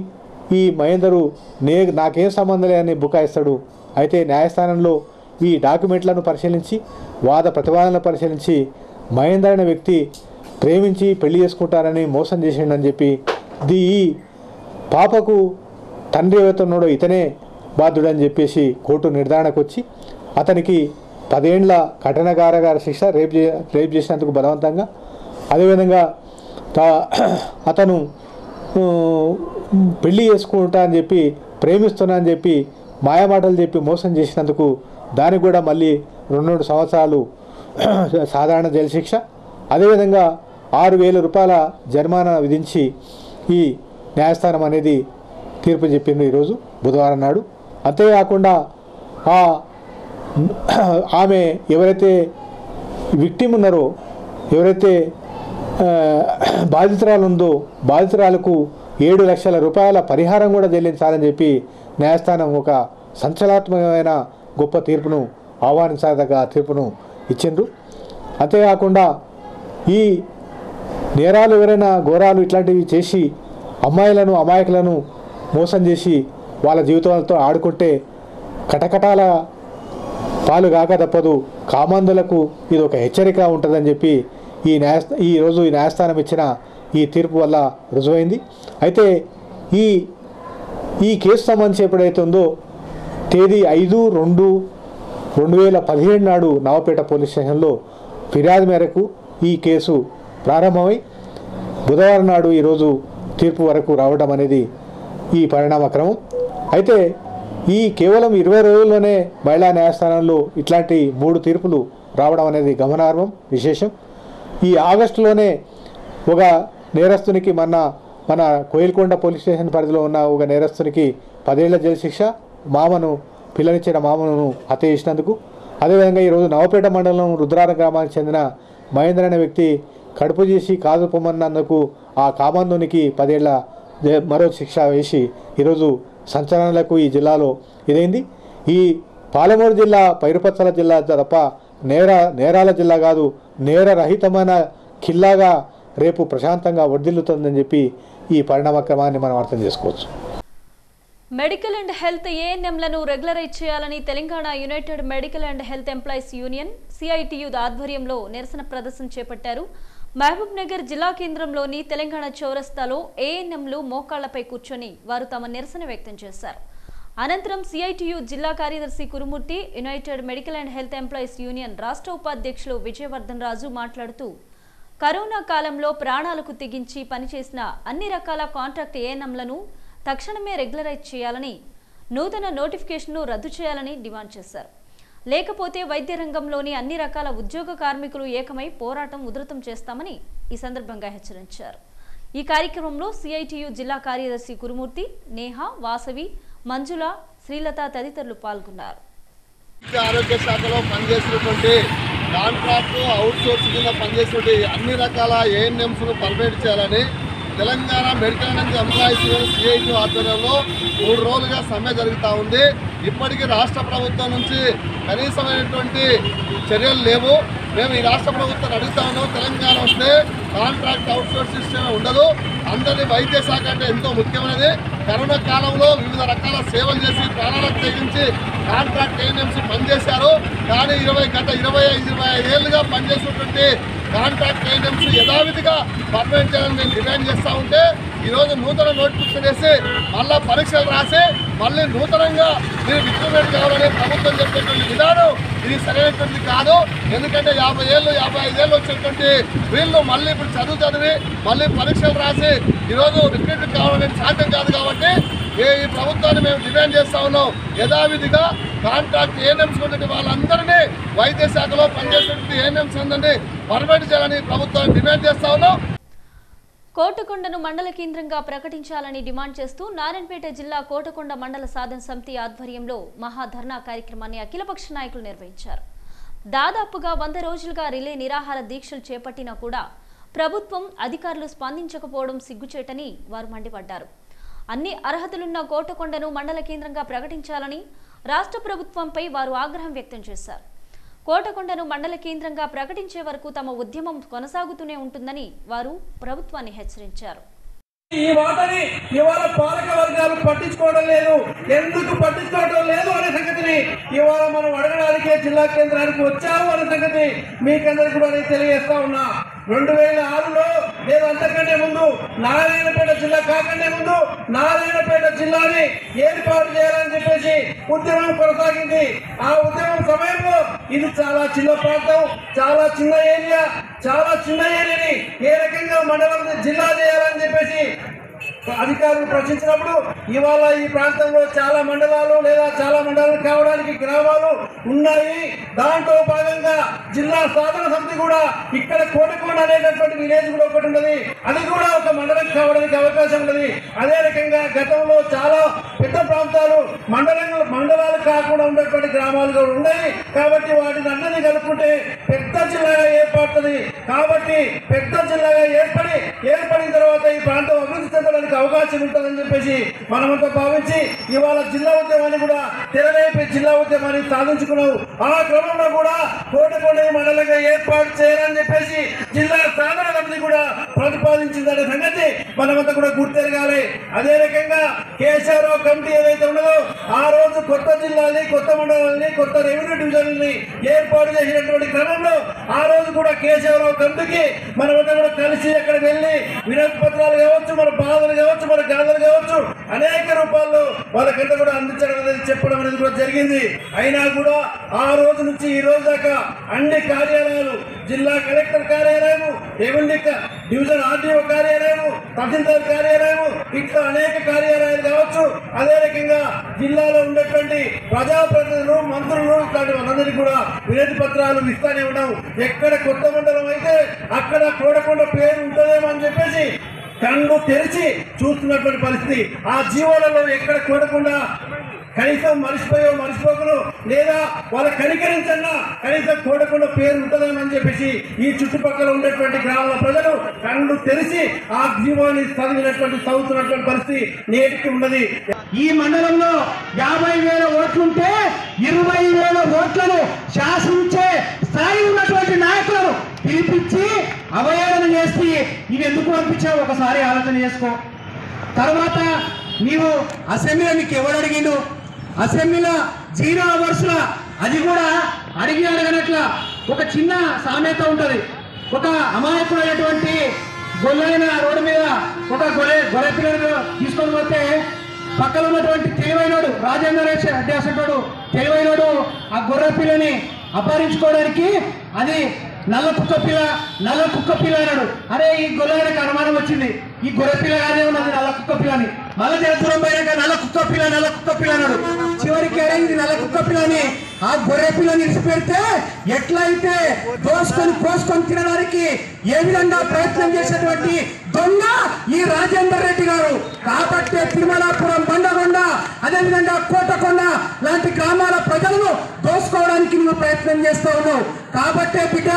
ఈ మహేందరు నే నాకేం సంబంధం లేదని బుకాయిస్తాడు అయితే న్యాయస్థానంలో ఈ డాక్యుమెంట్లను పరిశీలించి వాద ప్రతివాదనలు పరిశీలించి మహేందర్ అనే వ్యక్తి ప్రేమించి పెళ్ళి చేసుకుంటారని మోసం చేసిండని చెప్పి ది ఈ పాపకు తండ్రి ఎవరైతే ఉన్నాడో ఇతనే బాధ్యుడని చెప్పేసి కోర్టు నిర్ధారణకు వచ్చి అతనికి పదేండ్ల కఠిన కారాగార శిక్ష రేప్ చే రేప్ చేసినందుకు బలవంతంగా. అదేవిధంగా అతను పెళ్ళి చేసుకుంటా అని చెప్పి ప్రేమిస్తున్నా అని చెప్పి మాయమాటలు చెప్పి మోసం చేసినందుకు దానికి కూడా మళ్ళీ రెండు రెండు సంవత్సరాలు సాధారణ జైలు శిక్ష. అదేవిధంగా ఆరు వేల రూపాయల జరిమానా విధించి ఈ న్యాయస్థానం అనేది తీర్పు చెప్పింది ఈరోజు బుధవారం నాడు. అంతేకాకుండా ఆ ఆమె ఎవరైతే విక్టిమ్ ఉన్నారో ఎవరైతే బాధితురాలు ఉందో బాధితురాలకు ఏడు లక్షల రూపాయల పరిహారం కూడా చెల్లించాలని చెప్పి న్యాయస్థానం ఒక సంచలనాత్మకమైన గొప్ప తీర్పును ఆహ్వానించదగ్గ తీర్పును ఇచ్చిండ్రు. అంతేకాకుండా ఈ నేరాలు ఎవరైనా ఘోరాలు ఇట్లాంటివి చేసి అమ్మాయిలను అమాయకులను మోసం చేసి వాళ్ళ జీవితాలతో ఆడుకుంటే కటకటాల పాలు కాక తప్పదు. కామందులకు ఇది ఒక హెచ్చరిక ఉంటుందని చెప్పి ఈ న్యాయ ఈ రోజు ఈ న్యాయస్థానం ఇచ్చిన ఈ తీర్పు వల్ల రుజువైంది. అయితే ఈ ఈ కేసు సంబంధించి ఎప్పుడైతే ఉందో తేదీ ఐదు రెండు రెండు వేల పదిహేడు నాడు నవపేట పోలీస్ స్టేషన్లో ఫిర్యాదు మేరకు ఈ కేసు ప్రారంభమై బుధవారం నాడు ఈరోజు తీర్పు వరకు రావడం అనేది ఈ పరిణామక్రమం. అయితే ఈ కేవలం ఇరవై రోజుల్లోనే మహిళా న్యాయస్థానంలో ఇట్లాంటి మూడు తీర్పులు రావడం అనేది గమనార్హం విశేషం. ఈ ఆగస్టులోనే ఒక నేరస్తునికి మన మన కోయిల్కొండ పోలీస్ స్టేషన్ పరిధిలో ఉన్న ఒక నేరస్తునికి పదేళ్ళ జైలు శిక్ష మామను పిల్లనిచ్చిన మామను హత్య చేసినందుకు. అదేవిధంగా ఈరోజు నవపేట మండలం రుద్రార గ్రామానికి చెందిన మహేంద్ర అనే వ్యక్తి కడుపు చేసి కాదు పొమ్మన్నందుకు ఆ కామందునికి పదేళ్ళ మరో శిక్ష వేసి ఈరోజు సంచలనాలకు ఈ జిల్లాలో ఇదైంది. ఈ పాలమూరు జిల్లా పైరుపచ్చల జిల్లా తప్ప నేర నేరాల జిల్లా కాదు నేరరహితమైన కిల్లాగా రేపు ప్రశాంతంగా వర్ధిల్లుతుందని చెప్పి ఈ పరిణామక్రమాన్ని మనం అర్థం చేసుకోవచ్చు. మెడికల్ అండ్ హెల్త్ ఏఎన్ఎంలను రెగ్యులరైజ్ చేయాలని Telangana united medical and health employees union CITU ఆధ్వర్యంలో నిరసన ప్రదర్శన చేపట్టారు. మహబూబ్ నగర్ జిల్లా కేంద్రంలోని తెలంగాణ చౌరస్తాలో ఏఎన్ఎంలు మోకాళ్ళపై కూర్చొని వారు తమ నిరసన వ్యక్తం చేశారు. అనంతరం సిఐటియు జిల్లా కార్యదర్శి Kurumurthy united medical and health employees union రాష్ట్ర ఉపాధ్యక్షులు విజయవర్ధన్ రాజు మాట్లాడుతూ కరోనా కాలంలో ప్రాణాలకు తెగించి పనిచేసిన అన్ని రకాల కాంట్రాక్ట్ ఏఎన్ఎంలను తక్షణమే రెగ్యులరైజ్ చేయాలని నూతన నోటిఫికేషన్ను రద్దు చేయాలని డిమాండ్ చేశారు. లేకపోతే వైద్య రంగంలోని అన్ని రకాల ఉద్యోగ కార్మికులు ఏకమై పోరాటం ఉధృతం చేస్తామని ఈ సందర్భంగా హెచ్చరించారు. ఈ కార్యక్రమంలో సిఐటియు జిల్లా కార్యదర్శి కురుమూర్తి నేహ వాసవి మంజుల శ్రీలత తదితరులు పాల్గొన్నారు. ఆరోగ్య శాఖలో పనిచేసినటువంటి కాంట్రాక్టు అవుట్ సోర్స్ కింద పనిచేసినటువంటి అన్ని రకాల ఏఎన్ఎంస్ను పర్మిట్ చేయాలని Telangana medical and employees CIT ఆధ్వర్యంలో మూడు రోజులుగా సమ్మె జరుగుతూ ఉంది. ఇప్పటికీ రాష్ట్ర ప్రభుత్వం నుంచి కనీసమైనటువంటి చర్యలు లేవు. మేము ఈ రాష్ట్ర ప్రభుత్వాన్ని అడుగుతా ఉన్నాం. తెలంగాణ వస్తే కాంట్రాక్ట్ అవుట్సోర్స్ సిస్టమ్ ఉండదు. అందరి వైద్య శాఖ అంటే ఎంతో ముఖ్యమైనది. కరోనా కాలంలో వివిధ రకాల సేవలు చేసి ప్రాణాలకు తెగించి కాంట్రాక్ట్ ఏఎన్ఎంసీ పనిచేశారు. కానీ ఇరవై గత ఇరవై ఐదు ఇరవై ఐదు ఏళ్ళుగా పనిచేసినటువంటి కాంట్రాక్ట్ ఏజెన్సీ యథావిధిగా పర్మనెంట్ చేయాలని మేము డిమాండ్ చేస్తూ ఉంటే ఈరోజు నూతన నోటిఫికేషన్ వేసి మళ్ళా పరీక్షలు రాసి మళ్ళీ నూతనంగా మీరు రిక్రూట్మెంట్ కావాలని ప్రభుత్వం చెప్పేటువంటి విధానం ఇది సరైనటువంటి కాదు. ఎందుకంటే యాభై ఏళ్ళు యాభై ఐదేళ్ళు వచ్చేటువంటి వీళ్ళు మళ్ళీ ఇప్పుడు చదువు చదివి మళ్ళీ పరీక్షలు రాసి ఈరోజు రిక్రూట్మెంట్ కావాలనేది సాధ్యం కాదు కాబట్టి ఈ ఈ ప్రభుత్వాన్ని మేము డిమాండ్ చేస్తా ఉన్నాం. యథావిధిగా కాంట్రాక్ట్ ఏఎన్ఎంస్ ఉన్నటువంటి వాళ్ళందరినీ వైద్య శాఖలో పనిచేసేటువంటి ఏఎన్ఎంస్ అందరినీ పర్మనెంట్ ప్రకటించాలని ప్రభుత్వాన్ని డిమాండ్ చేస్తా ఉన్నాం. కోటకొండను మండల కేంద్రంగా ప్రకటించాలని డిమాండ్ చేస్తూ నారాయణపేట జిల్లా కోటకొండ మండల సాధన సమితి ఆధ్వర్యంలో మహాధర్నా కార్యక్రమాన్ని అఖిలపక్ష నాయకులు నిర్వహించారు. దాదాపుగా వంద రోజులుగా రిలే నిరాహార దీక్షలు చేపట్టినా కూడా ప్రభుత్వం అధికారులు స్పందించకపోవడం సిగ్గుచేటని వారు మండిపడ్డారు. అన్ని అర్హతలున్న కోటకొండను మండల కేంద్రంగా ప్రకటించాలని రాష్ట్ర ప్రభుత్వంపై వారు ఆగ్రహం వ్యక్తం చేశారు. కోటకొండను మండల కేంద్రంగా ప్రకటించే వరకు తమ ఉద్యమం కొనసాగుతూనే ఉంటుందని వారు ప్రభుత్వాన్ని హెచ్చరించారు. ఈ మాటని ఇవాళ పాలక వర్గాలు పట్టించుకోవడం లేదు. ఎందుకు పట్టించుకోవడం లేదు అనే సంగతిని ఇవాళ మనం అడగడానికే జిల్లా కేంద్రానికి వచ్చాము అనే సంగతి మీకందరికి కూడా తెలియజేస్తా ఉన్నా. రెండు వేల ఆరులో లేదా అంతకంటే ముందు నారాయణపేట జిల్లా కాకంటే ముందు నారాయణపేట జిల్లాని ఏర్పాటు చేయాలని చెప్పేసి ఉద్యమం కొనసాగింది. ఆ ఉద్యమం సమయంలో ఇది చాలా చిన్న ప్రాంతం చాలా చిన్న ఏరియా చాలా చిన్న ఏరియాని ఏ రకంగా మండలం జిల్లా చేయాలని చెప్పేసి అధికారులు ప్రశ్నించినప్పుడు ఇవాళ ఈ ప్రాంతంలో చాలా మండలాలు లేదా చాలా మండలాలు కావడానికి గ్రామాలు ఉన్నాయి. దాంట్లో భాగంగా జిల్లా సాధన సమితి కూడా ఇక్కడ కోటకొండ అనేటటువంటి విలేజ్ కూడా ఒకటి ఉన్నది. అది కూడా ఒక మండలం కావడానికి అవకాశం ఉన్నది. అదే రకంగా గతంలో చాలా పెద్ద ప్రాంతాలు మండలంలో మండలాలు కాకుండా ఉండేటువంటి గ్రామాలు కూడా ఉన్నాయి. కాబట్టి వాటిని అన్నది కలుపుకుంటే పెద్ద జిల్లాగా ఏర్పడుతుంది. కాబట్టి పెద్ద జిల్లాగా ఏర్పడి ఏర్పడిన తర్వాత ఈ ప్రాంతం అభివృద్ధి చెందడానికి అవకాశం ఉంటుందని చెప్పేసి మనమంతా భావించి ఇవాళ జిల్లా ఉద్యమాన్ని కూడా తెరవేపి జిల్లా ఉద్యమాన్ని సాధించుకున్నావు. ఆ క్రమంలో కూడా కోటకొండ మండలంగా ఏర్పాటు చేయాలని చెప్పేసి జిల్లా సాధన సమితి కూడా ప్రతిపాదించిందనే సంగతి మనమంతా కూడా గుర్తెరగాలి అదే రకంగా కేశవరావు కమిటీ ఏదైతే ఉన్నదో ఆ రోజు కొత్త జిల్లాని కొత్త మండలాన్ని కొత్త రెవెన్యూ డివిజన్ని ఏర్పాటు చేసినటువంటి క్రమంలో ఆ రోజు కూడా కేశవరావు కమిటీకి మనమంతా కూడా కలిసి అక్కడ వెళ్ళి వినతి పత్రాలు కావచ్చు మన బాధలు కావచ్చు మన గాథలు కావచ్చు అనేక రూపాల్లో వాళ్ళకంటే కూడా అందించడం అనేది చెప్పడం అనేది కూడా జరిగింది. అయినా కూడా ఆ రోజు నుంచి ఈ రోజు దాకా అన్ని కార్యాలయాలు జిల్లా కలెక్టర్ కార్యాలయము రెవెన్యూ డివిజన్ ఆర్డీఓ కార్యాలయము తహసీల్దార్ కార్యాలయము ఇట్లా అనేక కార్యాలయాలు కావచ్చు. అదే రకంగా జిల్లాలో ఉండేటువంటి ప్రజాప్రతినిధులు మంత్రులు ఇట్లాంటి వాళ్ళందరికీ కూడా వినతి పత్రాలు ఇస్తానే ఉన్నాం ఎక్కడ కొత్త మండలం అయితే అక్కడ కోడకొండ పేరు ఉంటుందేమో అని చెప్పేసి కన్ను తెరిచి చూస్తున్నటువంటి పరిస్థితి. ఆ జీవోలలో ఎక్కడ చూడకుండా కనీసం మర్చిపోయో మర్చిపోకను. లేదా వాళ్ళ కనికరించన్నా కనీసం కోడకుండా పేరు ఉంటుందని చెప్పేసి ఈ చుట్టుపక్కల ఉండేటువంటి గ్రామాల ప్రజలు కళ్ళు తెరిచి ఆ జీవాన్ని చదివినటువంటి చదువుతున్నటువంటి పరిస్థితి నేటికి ఉన్నది. ఈ మండలంలో యాభై వేల ఓట్లుంటే ఇరవై వేల ఓట్లను శాసించే స్థాయి ఉన్నటువంటి నాయకులను పిలిపించి అవహేళన చేసి ఇవి ఎందుకు పంపించావు? ఒకసారి ఆలోచన చేసుకో. తర్వాత నీవు అసెంబ్లీలో నీకు ఎవడు అడిగిండు? అసెంబ్లీలో జీరో అవర్స్లో అది కూడా అడిగి అడగనట్ల ఒక చిన్న సామెత ఉంటుంది. ఒక అమాయకుడైనటువంటి గొల్లైన రోడ్డు మీద ఒక గొర్రె గొర్రె పిల్లలు తీసుకొని పోతే పక్కన ఉన్నటువంటి తెలివైనోడు రాజేంద్ర రెడ్డి అసంటోడు తెలివైనోడు ఆ గొర్రె పిల్లని అపహరించుకోవడానికి అది నల్ల కుక్క పిల్ల నల్ల కుక్క పిల్ల అన్నాడు. అరే ఈ గొల్లగాడికి అనుమానం వచ్చింది. ఈ గొర్రె పిల్ల కాదే ఉన్నది నల్ల కుక్క పిల్ల అని మళ్ళీ జగపురం పోయాక నల్ల కుక్క పిల్ల నల్ల కుక్క పిల్ల అన్నాడు. చివరికి అడిగింది నల్ల కుక్క పిల్లని. ఆ గొర్రె పిల్లని ఇడిచిపెడితే ఎట్లయితే దోసుకొని కోసుకొని తినడానికి ఏ విధంగా ప్రయత్నం చేసేటువంటి దొంగ ఈ రాజేందర్ రెడ్డి గారు? కాబట్టి తిరుమలాపురం బండగొండ అదేవిధంగా కోటకొండ లాంటి గ్రామాల ప్రజలను దోసుకోవడానికి నువ్వు ప్రయత్నం చేస్తా ఉన్నావు కాబట్టే బిడ్డ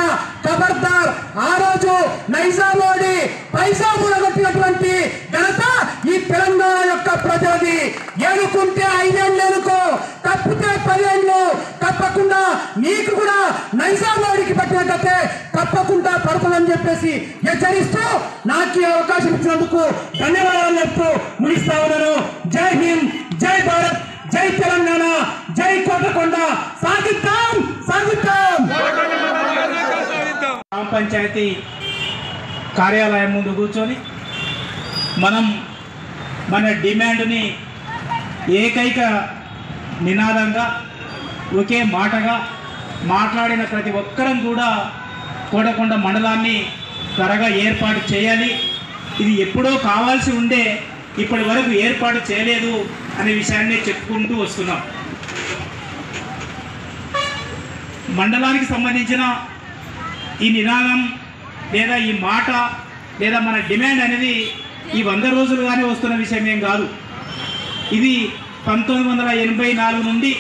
ఖబర్దార్ ఆ రోజు నైజామోడి పైసా మూలగొట్టినటువంటి ఘనత ఈ తెలంగాణ యొక్క ప్రజలది. ఏనుకుంటే ఐదేళ్ళు ఏనుకో తప్పితే పదేళ్ళు తప్పకుండా నీకు కూడా నైజామోడికి పట్టినట్టే తప్పకుండా పడుతుందని చెప్పేసి హెచ్చరిస్తూ నాకు ఈ అవకాశం ఇచ్చినందుకు ధన్యవాదాలు చెప్తూ ముగిస్తా ఉన్నాను. జై హింద్ జై భారత్ జై తెలంగాణ జై కోటకొండ. సాగిద్దాం సాగిద్దాం గ్రామ పంచాయతీ కార్యాలయం ముందు కూర్చొని మనం మన డిమాండ్ని ఏకైక నినాదంగా ఒకే మాటగా మాట్లాడిన ప్రతి ఒక్కరం కూడా కోటకొండ మండలాన్ని త్వరగా ఏర్పాటు చేయాలి. ఇది ఎప్పుడో కావాల్సి ఉండే ఇప్పటి వరకు ఏర్పాటు చేయలేదు అనే విషయాన్ని చెప్పుకుంటూ వస్తున్నాం. మండలానికి సంబంధించిన ఈ నినాదం లేదా ఈ మాట లేదా మన డిమాండ్ అనేది ఈ వంద రోజులుగానే వస్తున్న విషయం ఏం కాదు. ఇది పంతొమ్మిది వందల ఎనభై నాలుగు నుండి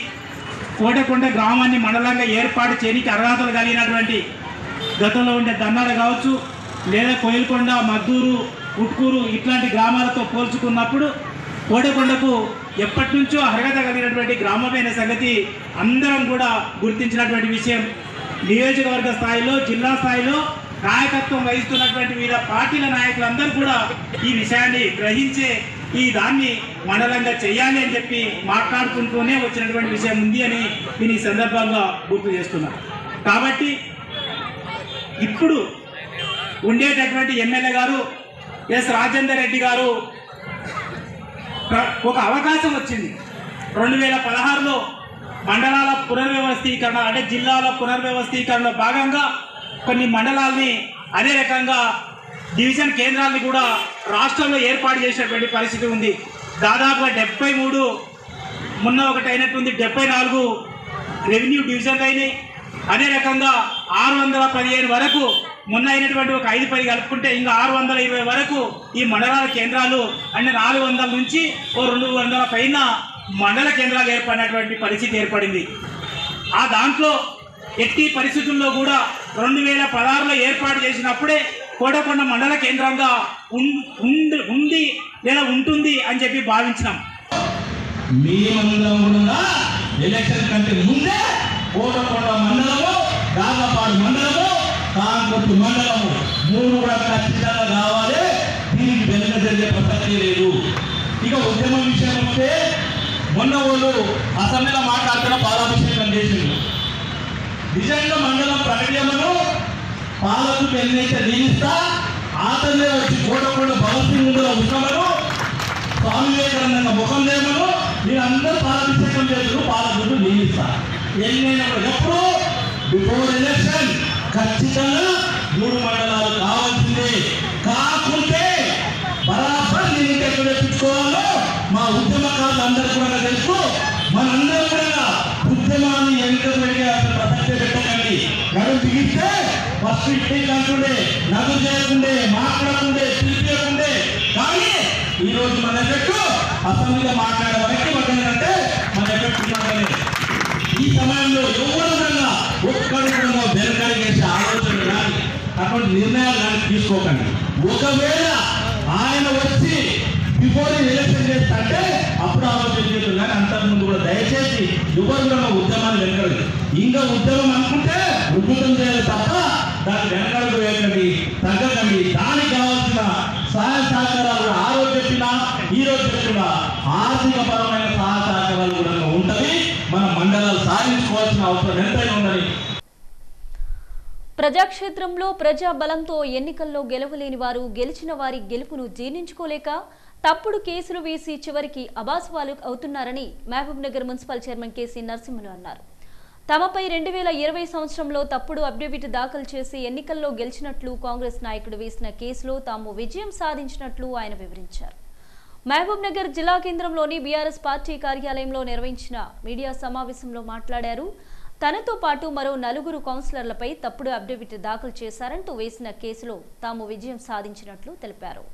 కోటకొండ గ్రామాన్ని మండలంగా ఏర్పాటు చేయడానికి అర్హతలు కలిగినటువంటి గతంలో ఉండే దన్నాడ కావచ్చు లేదా కోయిల్కొండ మద్దూరు ఉట్కూరు ఇట్లాంటి గ్రామాలతో పోల్చుకున్నప్పుడు కోటకొండకు ఎప్పటి నుంచో అర్హత కలిగినటువంటి గ్రామమైన సంగతి అందరం కూడా గుర్తించినటువంటి విషయం. నియోజకవర్గ స్థాయిలో జిల్లా స్థాయిలో నాయకత్వం వహిస్తున్నటువంటి వివిధ పార్టీల నాయకులందరూ కూడా ఈ విషయాన్ని గ్రహించే ఈ దాన్ని మండలంగా చేయాలి అని చెప్పి మాట్లాడుకుంటూనే వచ్చినటువంటి విషయం ఉంది అని నేను ఈ సందర్భంగా గుర్తు చేస్తున్నాను కాబట్టి ఇప్పుడు ఉండేటటువంటి ఎమ్మెల్యే గారు ఎస్ రాజేందర్ రెడ్డి గారు ఒక అవకాశం వచ్చింది. రెండు వేల పదహారులో మండలాల పునర్వ్యవస్థీకరణ అంటే జిల్లాల పునర్వ్యవస్థీకరణలో భాగంగా కొన్ని మండలాల్ని అదే రకంగా డివిజన్ కేంద్రాల్ని కూడా రాష్ట్రంలో ఏర్పాటు చేసినటువంటి పరిస్థితి ఉంది. దాదాపుగా డెబ్బై మూడు మొన్న ఒకటి అయినట్టుంది డెబ్బై నాలుగు రెవెన్యూ డివిజన్లు అయినాయి. అదే రకంగా ఆరు వందల పదిహేను వరకు మొన్న అయినటువంటి ఒక ఐదు పది కలుపుకుంటే ఇంకా ఆరు వందల ఇరవై వరకు ఈ మండలాల కేంద్రాలు అంటే నాలుగు వందల నుంచి ఓ రెండు వందల పైన మండల కేంద్రాలు ఏర్పడినటువంటి పరిస్థితి ఏర్పడింది. ఆ దాంట్లో ఎట్టి పరిస్థితుల్లో కూడా రెండు వేల పదహారులో ఏర్పాటు చేసినప్పుడే కోటకొండ మండల కేంద్రంగా ఉం- ఉండి ఉంది లేదా ఉంటుంది అని చెప్పి భావించినాం. మేమందరం ఎలక్షన్ కంటే ముందే కోటకొండ మండలము దాదాపాడు మండలము కాంగ్రెస్ మండలము మూడు కూడా ఖచ్చితంగా కావాలి. దీనికి వెనుక జరిగే ప్రసక్తి లేదు. ఇక ఉద్యమం విషయం వస్తే మొన్న వాళ్ళు అసెంబ్లీలో మాట్లాడుతున్న పాలాభిషేకం చేసింది నిజంగా మండలం ప్రకటనను పాలకు ఎన్నైతే నియమిస్తా ఆతనే వచ్చి కోటకొండ భగత్ సింగ్ ముందులో స్వామి వివేకానంద ముఖం లేమను మీరందరూ పాలాభిషేకం చేస్తారు పాలకులు నియమిస్తా ఎన్నైనా ఎప్పుడు బిఫోర్ ఎలక్షన్ ఖచ్చితంగా మూడు మండలాలు కావాల్సిందే. కాకుంటే బరాబర్ నేను ఎక్కడ తెప్పించుకోవాలో మా ఉద్యమకారులు అందరూ కూడా తెలుసు. మనందరూ కూడా ఉద్యమాన్ని ఎంత పెట్టే అసలు ప్రసక్తి పెట్టకండి. నడుము బిగిస్తే ఫస్ట్ ఇంటికి అంటుండే నవ్వు చేయకుండే మాట్లాడకుండే పిలిపించకుండే కానీ ఈ రోజు మన ఎఫెక్ట్ అసెంబ్లీలో మాట్లాడే వరకు ఏంటంటే మన ఎఫెక్ట్ ఉన్నదని ఈ సమయంలో ఎవరు కన్నా ఒక్కడు కూడా చేసే ఆలోచన కానీ అటువంటి నిర్ణయాలు కానీ తీసుకోకండి. ఒకవేళ ఆయన వచ్చి బిఫోర్ ఎలక్షన్ చేస్తుంటే అప్పుడు ఆలోచన చేస్తారు కానీ అంతకుముందు కూడా దయచేసి ఎవరు కూడా ఉద్యమాన్ని వెనకడు ఇంకా ఉద్యమం అనుకుంటే ఉద్యమం చేయాలి తప్ప దాన్ని వెనకడుగు వేయకండి తగ్గకండి. దానికి కావాల్సిన సహాయ సహకారాలు కూడా ఆ రోజు చెప్పినా ఈ రోజు చెప్పినా ఆర్థిక పరమైన సహాయ సహకారాలు కూడా ఉంటది. మన మండలాలు సాధించుకోవాల్సిన అవసరం ఎంతైనా ఉందని. ప్రజాక్షేత్రంలో ప్రజా బలంతో ఎన్నికల్లో గెలవలేని వారు గెలిచిన వారి గెలుపును జీర్ణించుకోలేక తప్పుడు కేసులు వేసి చివరికి అబాస్వాలు అవుతున్నారని Mahbubnagar municipal chairman KC Narasimhulu అన్నారు. తమపై రెండు వేల ఇరవై సంవత్సరంలో తప్పుడు అఫిడవిట్ దాఖలు చేసి ఎన్నికల్లో గెలిచినట్లు కాంగ్రెస్ నాయకుడు వేసిన కేసులో తాము విజయం సాధించినట్లు ఆయన వివరించారు. మహబూబ్ నగర్ జిల్లా కేంద్రంలోని బీఆర్ఎస్ పార్టీ కార్యాలయంలో నిర్వహించిన మీడియా సమావేశంలో మాట్లాడారు. తనతో పాటు మరో నలుగురు కౌన్సిలర్లపై తప్పుడు అఫిడవిట్ దాఖలు చేశారంటూ వేసిన కేసులో తాము విజయం సాధించినట్లు తెలిపారు.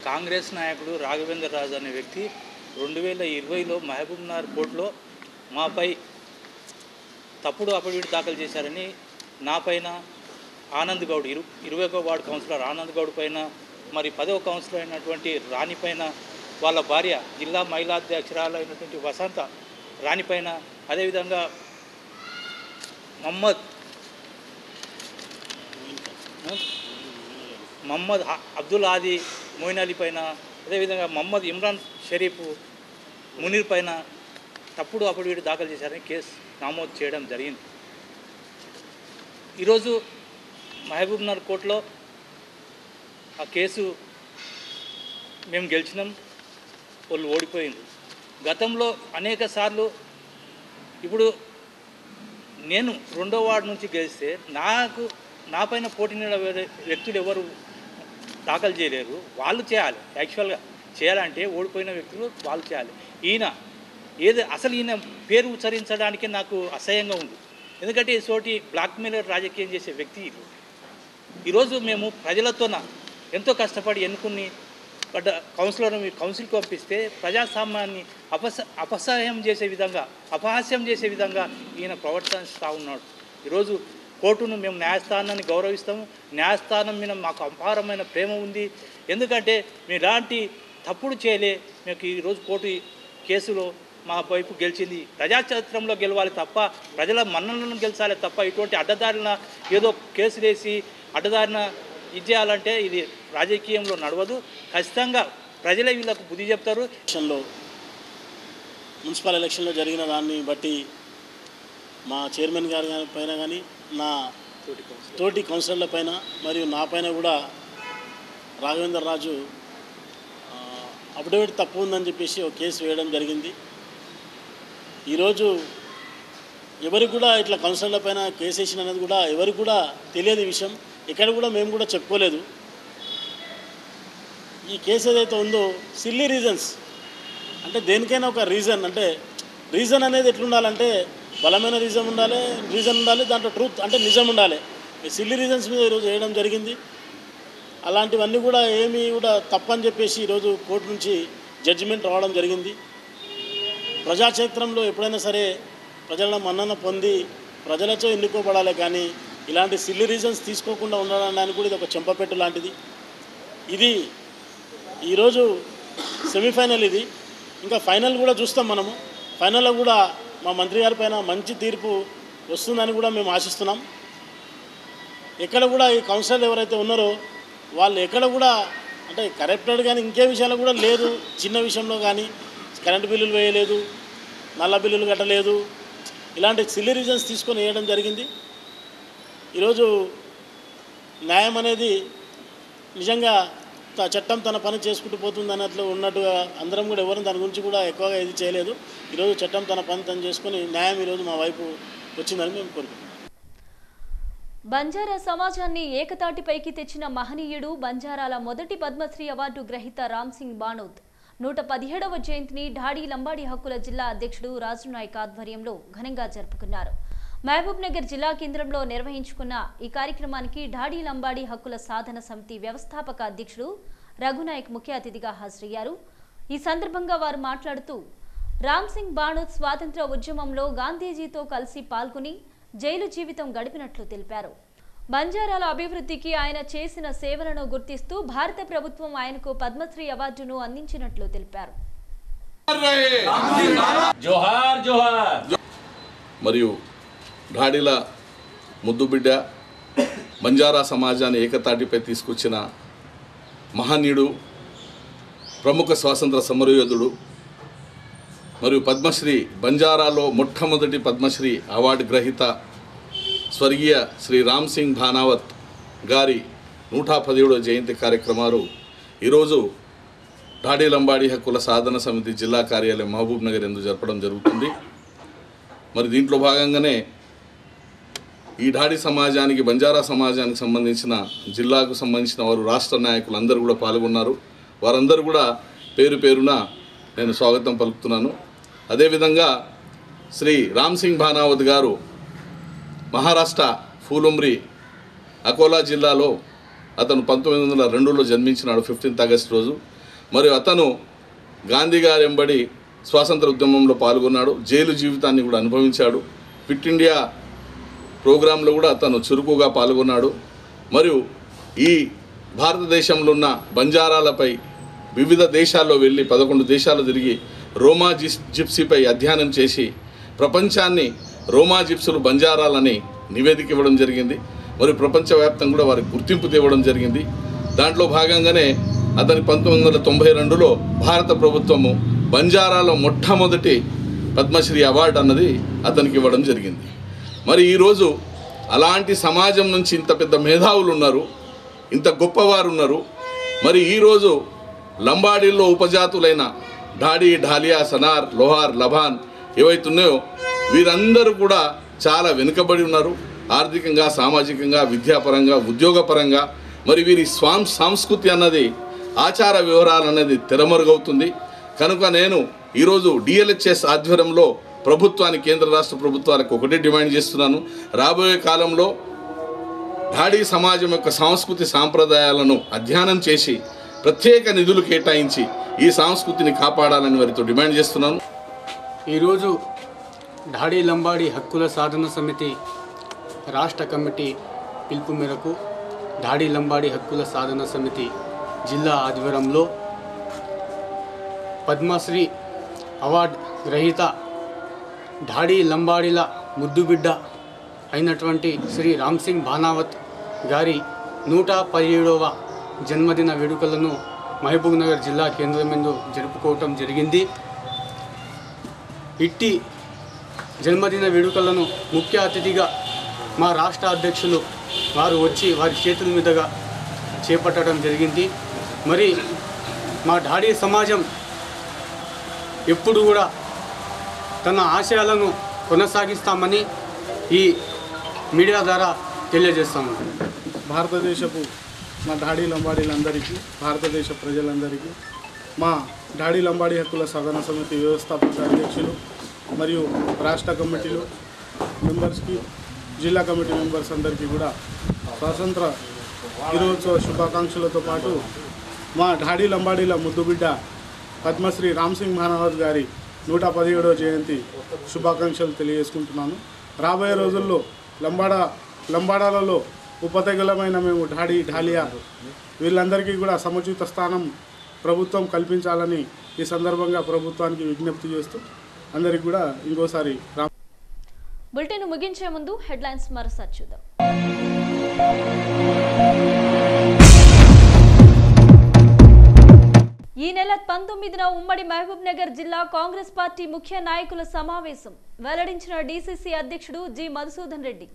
కాంగ్రెస్ నాయకుడు రాఘవేంద్ర రాజు అనే వ్యక్తి రెండు వేల ఇరవైలో మహబూబ్నగర్ కోర్టులో మాపై తప్పుడు అఫిడవిట్ దాఖలు చేశారని నా పైన ఆనంద్ గౌడ్ ఇరు ఇరవై ఒక వార్డు కౌన్సిలర్ ఆనంద్ గౌడ్ పైన మరి పదవ కౌన్సిలర్ అయినటువంటి రాణి పైన వాళ్ళ భార్య జిల్లా మహిళా అయినటువంటి వసంత రాణి పైన అదేవిధంగా మహమ్మద్ మహమ్మద్ అబ్దుల్ ఆది మోయిన్ అలీ పైన అదేవిధంగా మహమ్మద్ ఇమ్రాన్ షరీఫ్ మునీర్ పైన తప్పుడు అప్పుడు వీడు దాఖలు చేశారని కేసు నమోదు చేయడం జరిగింది. ఈరోజు మహబూబ్నగర్ కోర్టులో ఆ కేసు మేము గెలిచినాం వాళ్ళు ఓడిపోయింది గతంలో అనేక సార్లు ఇప్పుడు నేను రెండో వార్డు నుంచి గెలిస్తే నాకు నా పైన పోటీ నిలబడే వ్యక్తులు ఎవరు దాఖలు చేయలేరు. వాళ్ళు చేయాలి. యాక్చువల్గా చేయాలంటే ఓడిపోయిన వ్యక్తులు వాళ్ళు చేయాలి. ఈయన ఏది అసలు ఈయన పేరు ఉచ్చరించడానికి నాకు అసహ్యంగా ఉంది. ఎందుకంటే సోటి బ్లాక్మెయిలర్ రాజకీయం చేసే వ్యక్తి ఇది. ఈరోజు మేము ప్రజలతోన ఎంతో కష్టపడి ఎన్నుకుని పడ్డ కౌన్సిలర్ కౌన్సిల్కి పంపిస్తే ప్రజాస్వామ్యాన్ని అపస అపసహ్యం చేసే విధంగా అపహాస్యం చేసే విధంగా ఈయన ప్రవర్తిస్తూ ఉన్నాడు. ఈరోజు కోర్టును మేము న్యాయస్థానాన్ని గౌరవిస్తాము. న్యాయస్థానం మీద మాకు అపారమైన ప్రేమ ఉంది. ఎందుకంటే మేము ఎలాంటి తప్పుడు చేయలే మీకు ఈరోజు కోర్టు కేసులో మా వైపు గెలిచింది. ప్రజాచరిత్రంలో గెలవాలి తప్ప ప్రజల మన్నలను గెలిచాలి తప్ప ఇటువంటి అడ్డదారిన ఏదో కేసు వేసి అడ్డదారిన ఇది చేయాలంటే ఇది రాజకీయంలో నడవదు. ఖచ్చితంగా ప్రజలే వీళ్ళకు బుద్ధి చెప్తారు. ఎలక్షన్లో మున్సిపల్ ఎలక్షన్లో జరిగిన దాన్ని బట్టి మా చైర్మన్ గారు పైన కానీ నా తోటి కౌన్సిలర్ల పైన మరియు నా పైన కూడా రాఘవేందర్ రాజు అఫిడవిట్ తప్పు ఉందని చెప్పేసి ఒక కేసు వేయడం జరిగింది. ఈరోజు ఎవరికి కూడా ఇట్లా కౌన్సిలర్ల పైన కేసు వేసిన అనేది కూడా ఎవరికి కూడా తెలియని విషయం. ఇక్కడ కూడా మేము కూడా చెప్పుకోలేదు. ఈ కేసు ఏదైతే ఉందో సిల్లీ రీజన్స్. అంటే దేనికైనా ఒక రీజన్. అంటే రీజన్ అనేది ఎట్లుండాలంటే బలమైన రీజన్ ఉండాలి రీజన్ ఉండాలి దాంట్లో ట్రూత్ అంటే నిజం ఉండాలి. ఈ సిల్లీ రీజన్స్ మీద ఈరోజు వేయడం జరిగింది. అలాంటివన్నీ కూడా ఏమీ కూడా తప్పని చెప్పేసి ఈరోజు కోర్టు నుంచి జడ్జిమెంట్ రావడం జరిగింది. ప్రజాక్షేత్రంలో ఎప్పుడైనా సరే ప్రజల మన్నన పొంది ప్రజలతో ఎన్నుకోబడాలి కానీ ఇలాంటి సిల్లీ రీజన్స్ తీసుకోకుండా ఉండడానికి కూడా ఇది ఒక చెంపపెట్టు లాంటిది. ఇది ఈరోజు సెమీఫైనల్ ఇది. ఇంకా ఫైనల్ కూడా చూస్తాం మనము. ఫైనల్లో కూడా మా మంత్రి గారి పైన మంచి తీర్పు వస్తుందని కూడా మేము ఆశిస్తున్నాం. ఎక్కడ కూడా ఈ కౌన్సిలర్ ఎవరైతే ఉన్నారో వాళ్ళు ఎక్కడ కూడా అంటే కరెప్టెడ్ కానీ ఇంకే విషయాలు కూడా లేదు. చిన్న విషయంలో కానీ కరెంటు బిల్లులు వేయలేదు నల్ల బిల్లులు కట్టలేదు. ఇలాంటి సిల్లీ రీజన్స్ తీసుకొని వేయడం జరిగింది. ఈరోజు న్యాయం అనేది నిజంగా చట్టం తన పని చేసుకుంటూ పోతుంది అన్నట్లు ఉన్నట్టుగా అందరం కూడా ఎవరు దాని గురించి కూడా ఎక్కువగా ఇది చేయలేదు. ఈరోజు చట్టం తన పని తను చేసుకుని న్యాయం ఈరోజు మా వైపు వచ్చిందని మేము కోరుకుంటున్నాం. బంజారా సమాజాన్ని ఏకతాటిపైకి తెచ్చిన మహనీయుడు బంజారాల మొదటి పద్మశ్రీ అవార్డు గ్రహీత రామ్ సింగ్ బానోత్. నూట పదిహేడవ జయంతిని ఢాడీ లంబాడి హక్కుల జిల్లా అధ్యక్షుడు రాజునాయక్ ఆధ్వర్యంలో ఘనంగా జరుపుకున్నారు. మహబూబ్ నగర్ జిల్లా కేంద్రంలో నిర్వహించుకున్న ఈ కార్యక్రమానికి ఢాడీ లంబాడి హక్కుల సాధన సమితి వ్యవస్థాపక అధ్యక్షుడు రఘునాయక్ ముఖ్య అతిథిగా హాజరయ్యారు. ఈ సందర్భంగా వారు మాట్లాడుతూ రామ్ సింగ్ బాణోత్ స్వాతంత్ర ఉద్యమంలో గాంధీజీతో కలిసి పాల్గొని జైలు జీవితం గడిపినట్లు తెలిపారు. బంజారాల అభివృద్ధికి ఆయన చేసిన సేవలను గుర్తిస్తూ భారత ప్రభుత్వం ఆయనకు పద్మశ్రీ అవార్డును అందించినట్లు తెలిపారు. మరియు ఢాడిల ముద్దుబిడ్డ బంజారా సమాజాన్ని ఏకతాటిపై తీసుకొచ్చిన మహనీయుడు ప్రముఖ స్వాతంత్ర సమరయోధుడు మరియు పద్మశ్రీ బంజారాలో మొట్టమొదటి పద్మశ్రీ అవార్డు గ్రహీత స్వర్గీయ శ్రీ రామ్ సింగ్ భానావత్ గారి నూట పదిహేడవ జయంతి కార్యక్రమాలు ఈరోజు ఢాడీ లంబాడి హక్కుల సాధన సమితి జిల్లా కార్యాలయం మహబూబ్ నగర్ ఎందు జరపడం జరుగుతుంది. మరి దీంట్లో భాగంగానే ఈ ఢాడి సమాజానికి బంజారా సమాజానికి సంబంధించిన జిల్లాకు సంబంధించిన వారు రాష్ట్ర నాయకులు అందరూ కూడా పాల్గొన్నారు. వారందరూ కూడా పేరు పేరున నేను స్వాగతం పలుకుతున్నాను. అదేవిధంగా శ్రీ రామ్ సింగ్ భానావత్ గారు మహారాష్ట్ర ఫూలుమ్రి అకోలా జిల్లాలో అతను పంతొమ్మిది వందల రెండులో జన్మించినాడు ఫిఫ్టీన్త్ ఆగస్ట్ రోజు. మరియు అతను గాంధీ గారు వెంబడి స్వాతంత్ర ఉద్యమంలో పాల్గొన్నాడు జైలు జీవితాన్ని కూడా అనుభవించాడు. ఫిట్ ఇండియా ప్రోగ్రాంలో కూడా అతను చురుకుగా పాల్గొన్నాడు. మరియు ఈ భారతదేశంలో ఉన్న బంజారాలపై వివిధ దేశాల్లో వెళ్ళి పదకొండు దేశాలు తిరిగి రోమా జిప్సీపై అధ్యయనం చేసి ప్రపంచాన్ని రోమా జిప్సులు బంజారాలని నివేదిక ఇవ్వడం జరిగింది. మరియు ప్రపంచవ్యాప్తంగా కూడా వారికి గుర్తింపు తేవడం జరిగింది. దాంట్లో భాగంగానే అతని పంతొమ్మిది వందల తొంభై రెండులో భారత ప్రభుత్వము బంజారాలో మొట్టమొదటి పద్మశ్రీ అవార్డు అన్నది అతనికి ఇవ్వడం జరిగింది. మరి ఈరోజు అలాంటి సమాజం నుంచి ఇంత పెద్ద మేధావులు ఉన్నారు ఇంత గొప్పవారు ఉన్నారు మరి ఈరోజు లంబాడీల్లో ఉపజాతులైన డాడీ ఢాలియా సనార్ లోహార్ లభాన్ ఏవైతున్నాయో వీరందరూ కూడా చాలా వెనుకబడి ఉన్నారు. ఆర్థికంగా సామాజికంగా విద్యాపరంగా ఉద్యోగపరంగా. మరి వీరి స్వాం సంస్కృతి అన్నది ఆచార వివరాలు అనేది తెరమరుగవుతుంది. కనుక నేను ఈరోజు డిఎల్హెచ్ఎస్ ఆధ్వర్యంలో ప్రభుత్వాన్ని కేంద్ర రాష్ట్ర ప్రభుత్వాలకు ఒకటే డిమాండ్ చేస్తున్నాను. రాబోయే కాలంలో ఢాడీ సమాజం యొక్క సంస్కృతి సాంప్రదాయాలను అధ్యయనం చేసి ప్రత్యేక నిధులు కేటాయించి ఈ సంస్కృతిని కాపాడాలని వారితో డిమాండ్ చేస్తున్నాను. ఈరోజు ఢాడీ లంబాడి హక్కుల సాధన సమితి రాష్ట్ర కమిటీ పిలుపు మేరకు ఢాడీ లంబాడి హక్కుల సాధన సమితి జిల్లా ఆధ్వర్యంలో పద్మశ్రీ అవార్డ్ గ్రహీత ఢాడీ లంబాడీల ముద్దుబిడ్డ అయినటువంటి శ్రీ రామ్ సింగ్ భానావత్ గారి నూట పదిహేడవ జన్మదిన వేడుకలను మహబూబ్ నగర్ జిల్లా కేంద్రమందు జరుపుకోవటం జరిగింది. ఇట్టి జన్మదిన వేడుకలను ముఖ్య అతిథిగా మా రాష్ట్ర అధ్యక్షులు వారు వచ్చి వారి చేతుల మీదుగా చేపట్టడం జరిగింది. మరి మా ఢాడీ సమాజం ఎప్పుడు కూడా తన ఆశయాలను కొనసాగిస్తామని ఈ మీడియా ద్వారా తెలియజేస్తాము. భారతదేశపు మా డాడీ లంబాడీలందరికీ భారతదేశ ప్రజలందరికీ మా డాడీ లంబాడీ హక్కుల సదన సమితి వ్యవస్థాపక అధ్యక్షులు మరియు రాష్ట్ర కమిటీలు మెంబర్స్కి జిల్లా కమిటీ మెంబర్స్ అందరికీ కూడా స్వాతంత్ర దినోత్సవ శుభాకాంక్షలతో పాటు మా ఢాడీ లంబాడీల ముద్దుబిడ్డ పద్మశ్రీ రామ్ సింగ్ గారి నూట పదిహేడవ జయంతి శుభాకాంక్షలు తెలియజేసుకుంటున్నాను. రాబోయే రోజుల్లో లంబాడ లంబాడాలలో ఉపతెగలమైన మేము ఢాడీ ఢాలియా వీళ్ళందరికీ కూడా సముచిత స్థానం ప్రభుత్వం కల్పించాలని ఈ సందర్భంగా ప్రభుత్వానికి విజ్ఞప్తి చేస్తూ అందరికి కూడా ఇంకోసారి బులెటిన్ ముగించే ముందు హెడ్లైన్స్ మరోసారి చూద్దాం. ఈ నెల పంతొమ్మిదిన ఉమ్మడి మహబూబ్ నగర్ జిల్లా కాంగ్రెస్ పార్టీ ముఖ్య నాయకుల సమావేశం. వెల్లడించిన డీసీసీ అధ్యక్షుడు జి మధుసూదన్ రెడ్డి.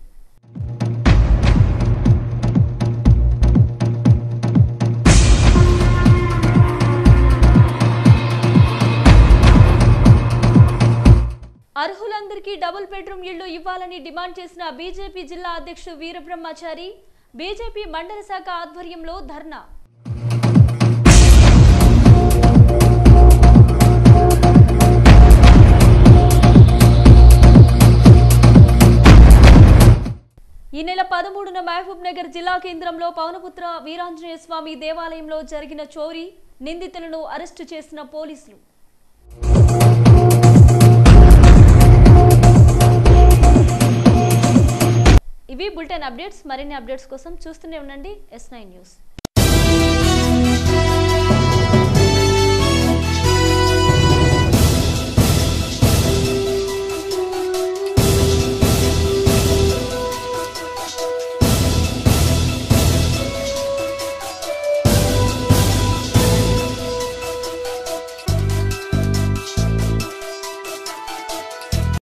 అర్హులందరికీ డబుల్ బెడ్రూమ్ ఇళ్ళు ఇవ్వాలని డిమాండ్ చేసిన బీజేపీ జిల్లా అధ్యక్షుడు వీరబ్రహ్మచారి బీజేపీ మండల శాఖ ఆధ్వర్యంలో ధర్నా. ఈ నెల పదమూడున మహబూబ్ నగర్ జిల్లా కేంద్రంలో పవనపుత్ర వీరాంజనేయ స్వామి దేవాలయంలో జరిగిన చోరీ నిందితులను అరెస్టు చేసిన పోలీసులు. ఇవి బులెటిన్ అప్డేట్స్. మరిన్ని అప్డేట్స్ కోసం చూస్తూనే ఉండండి. S nine news.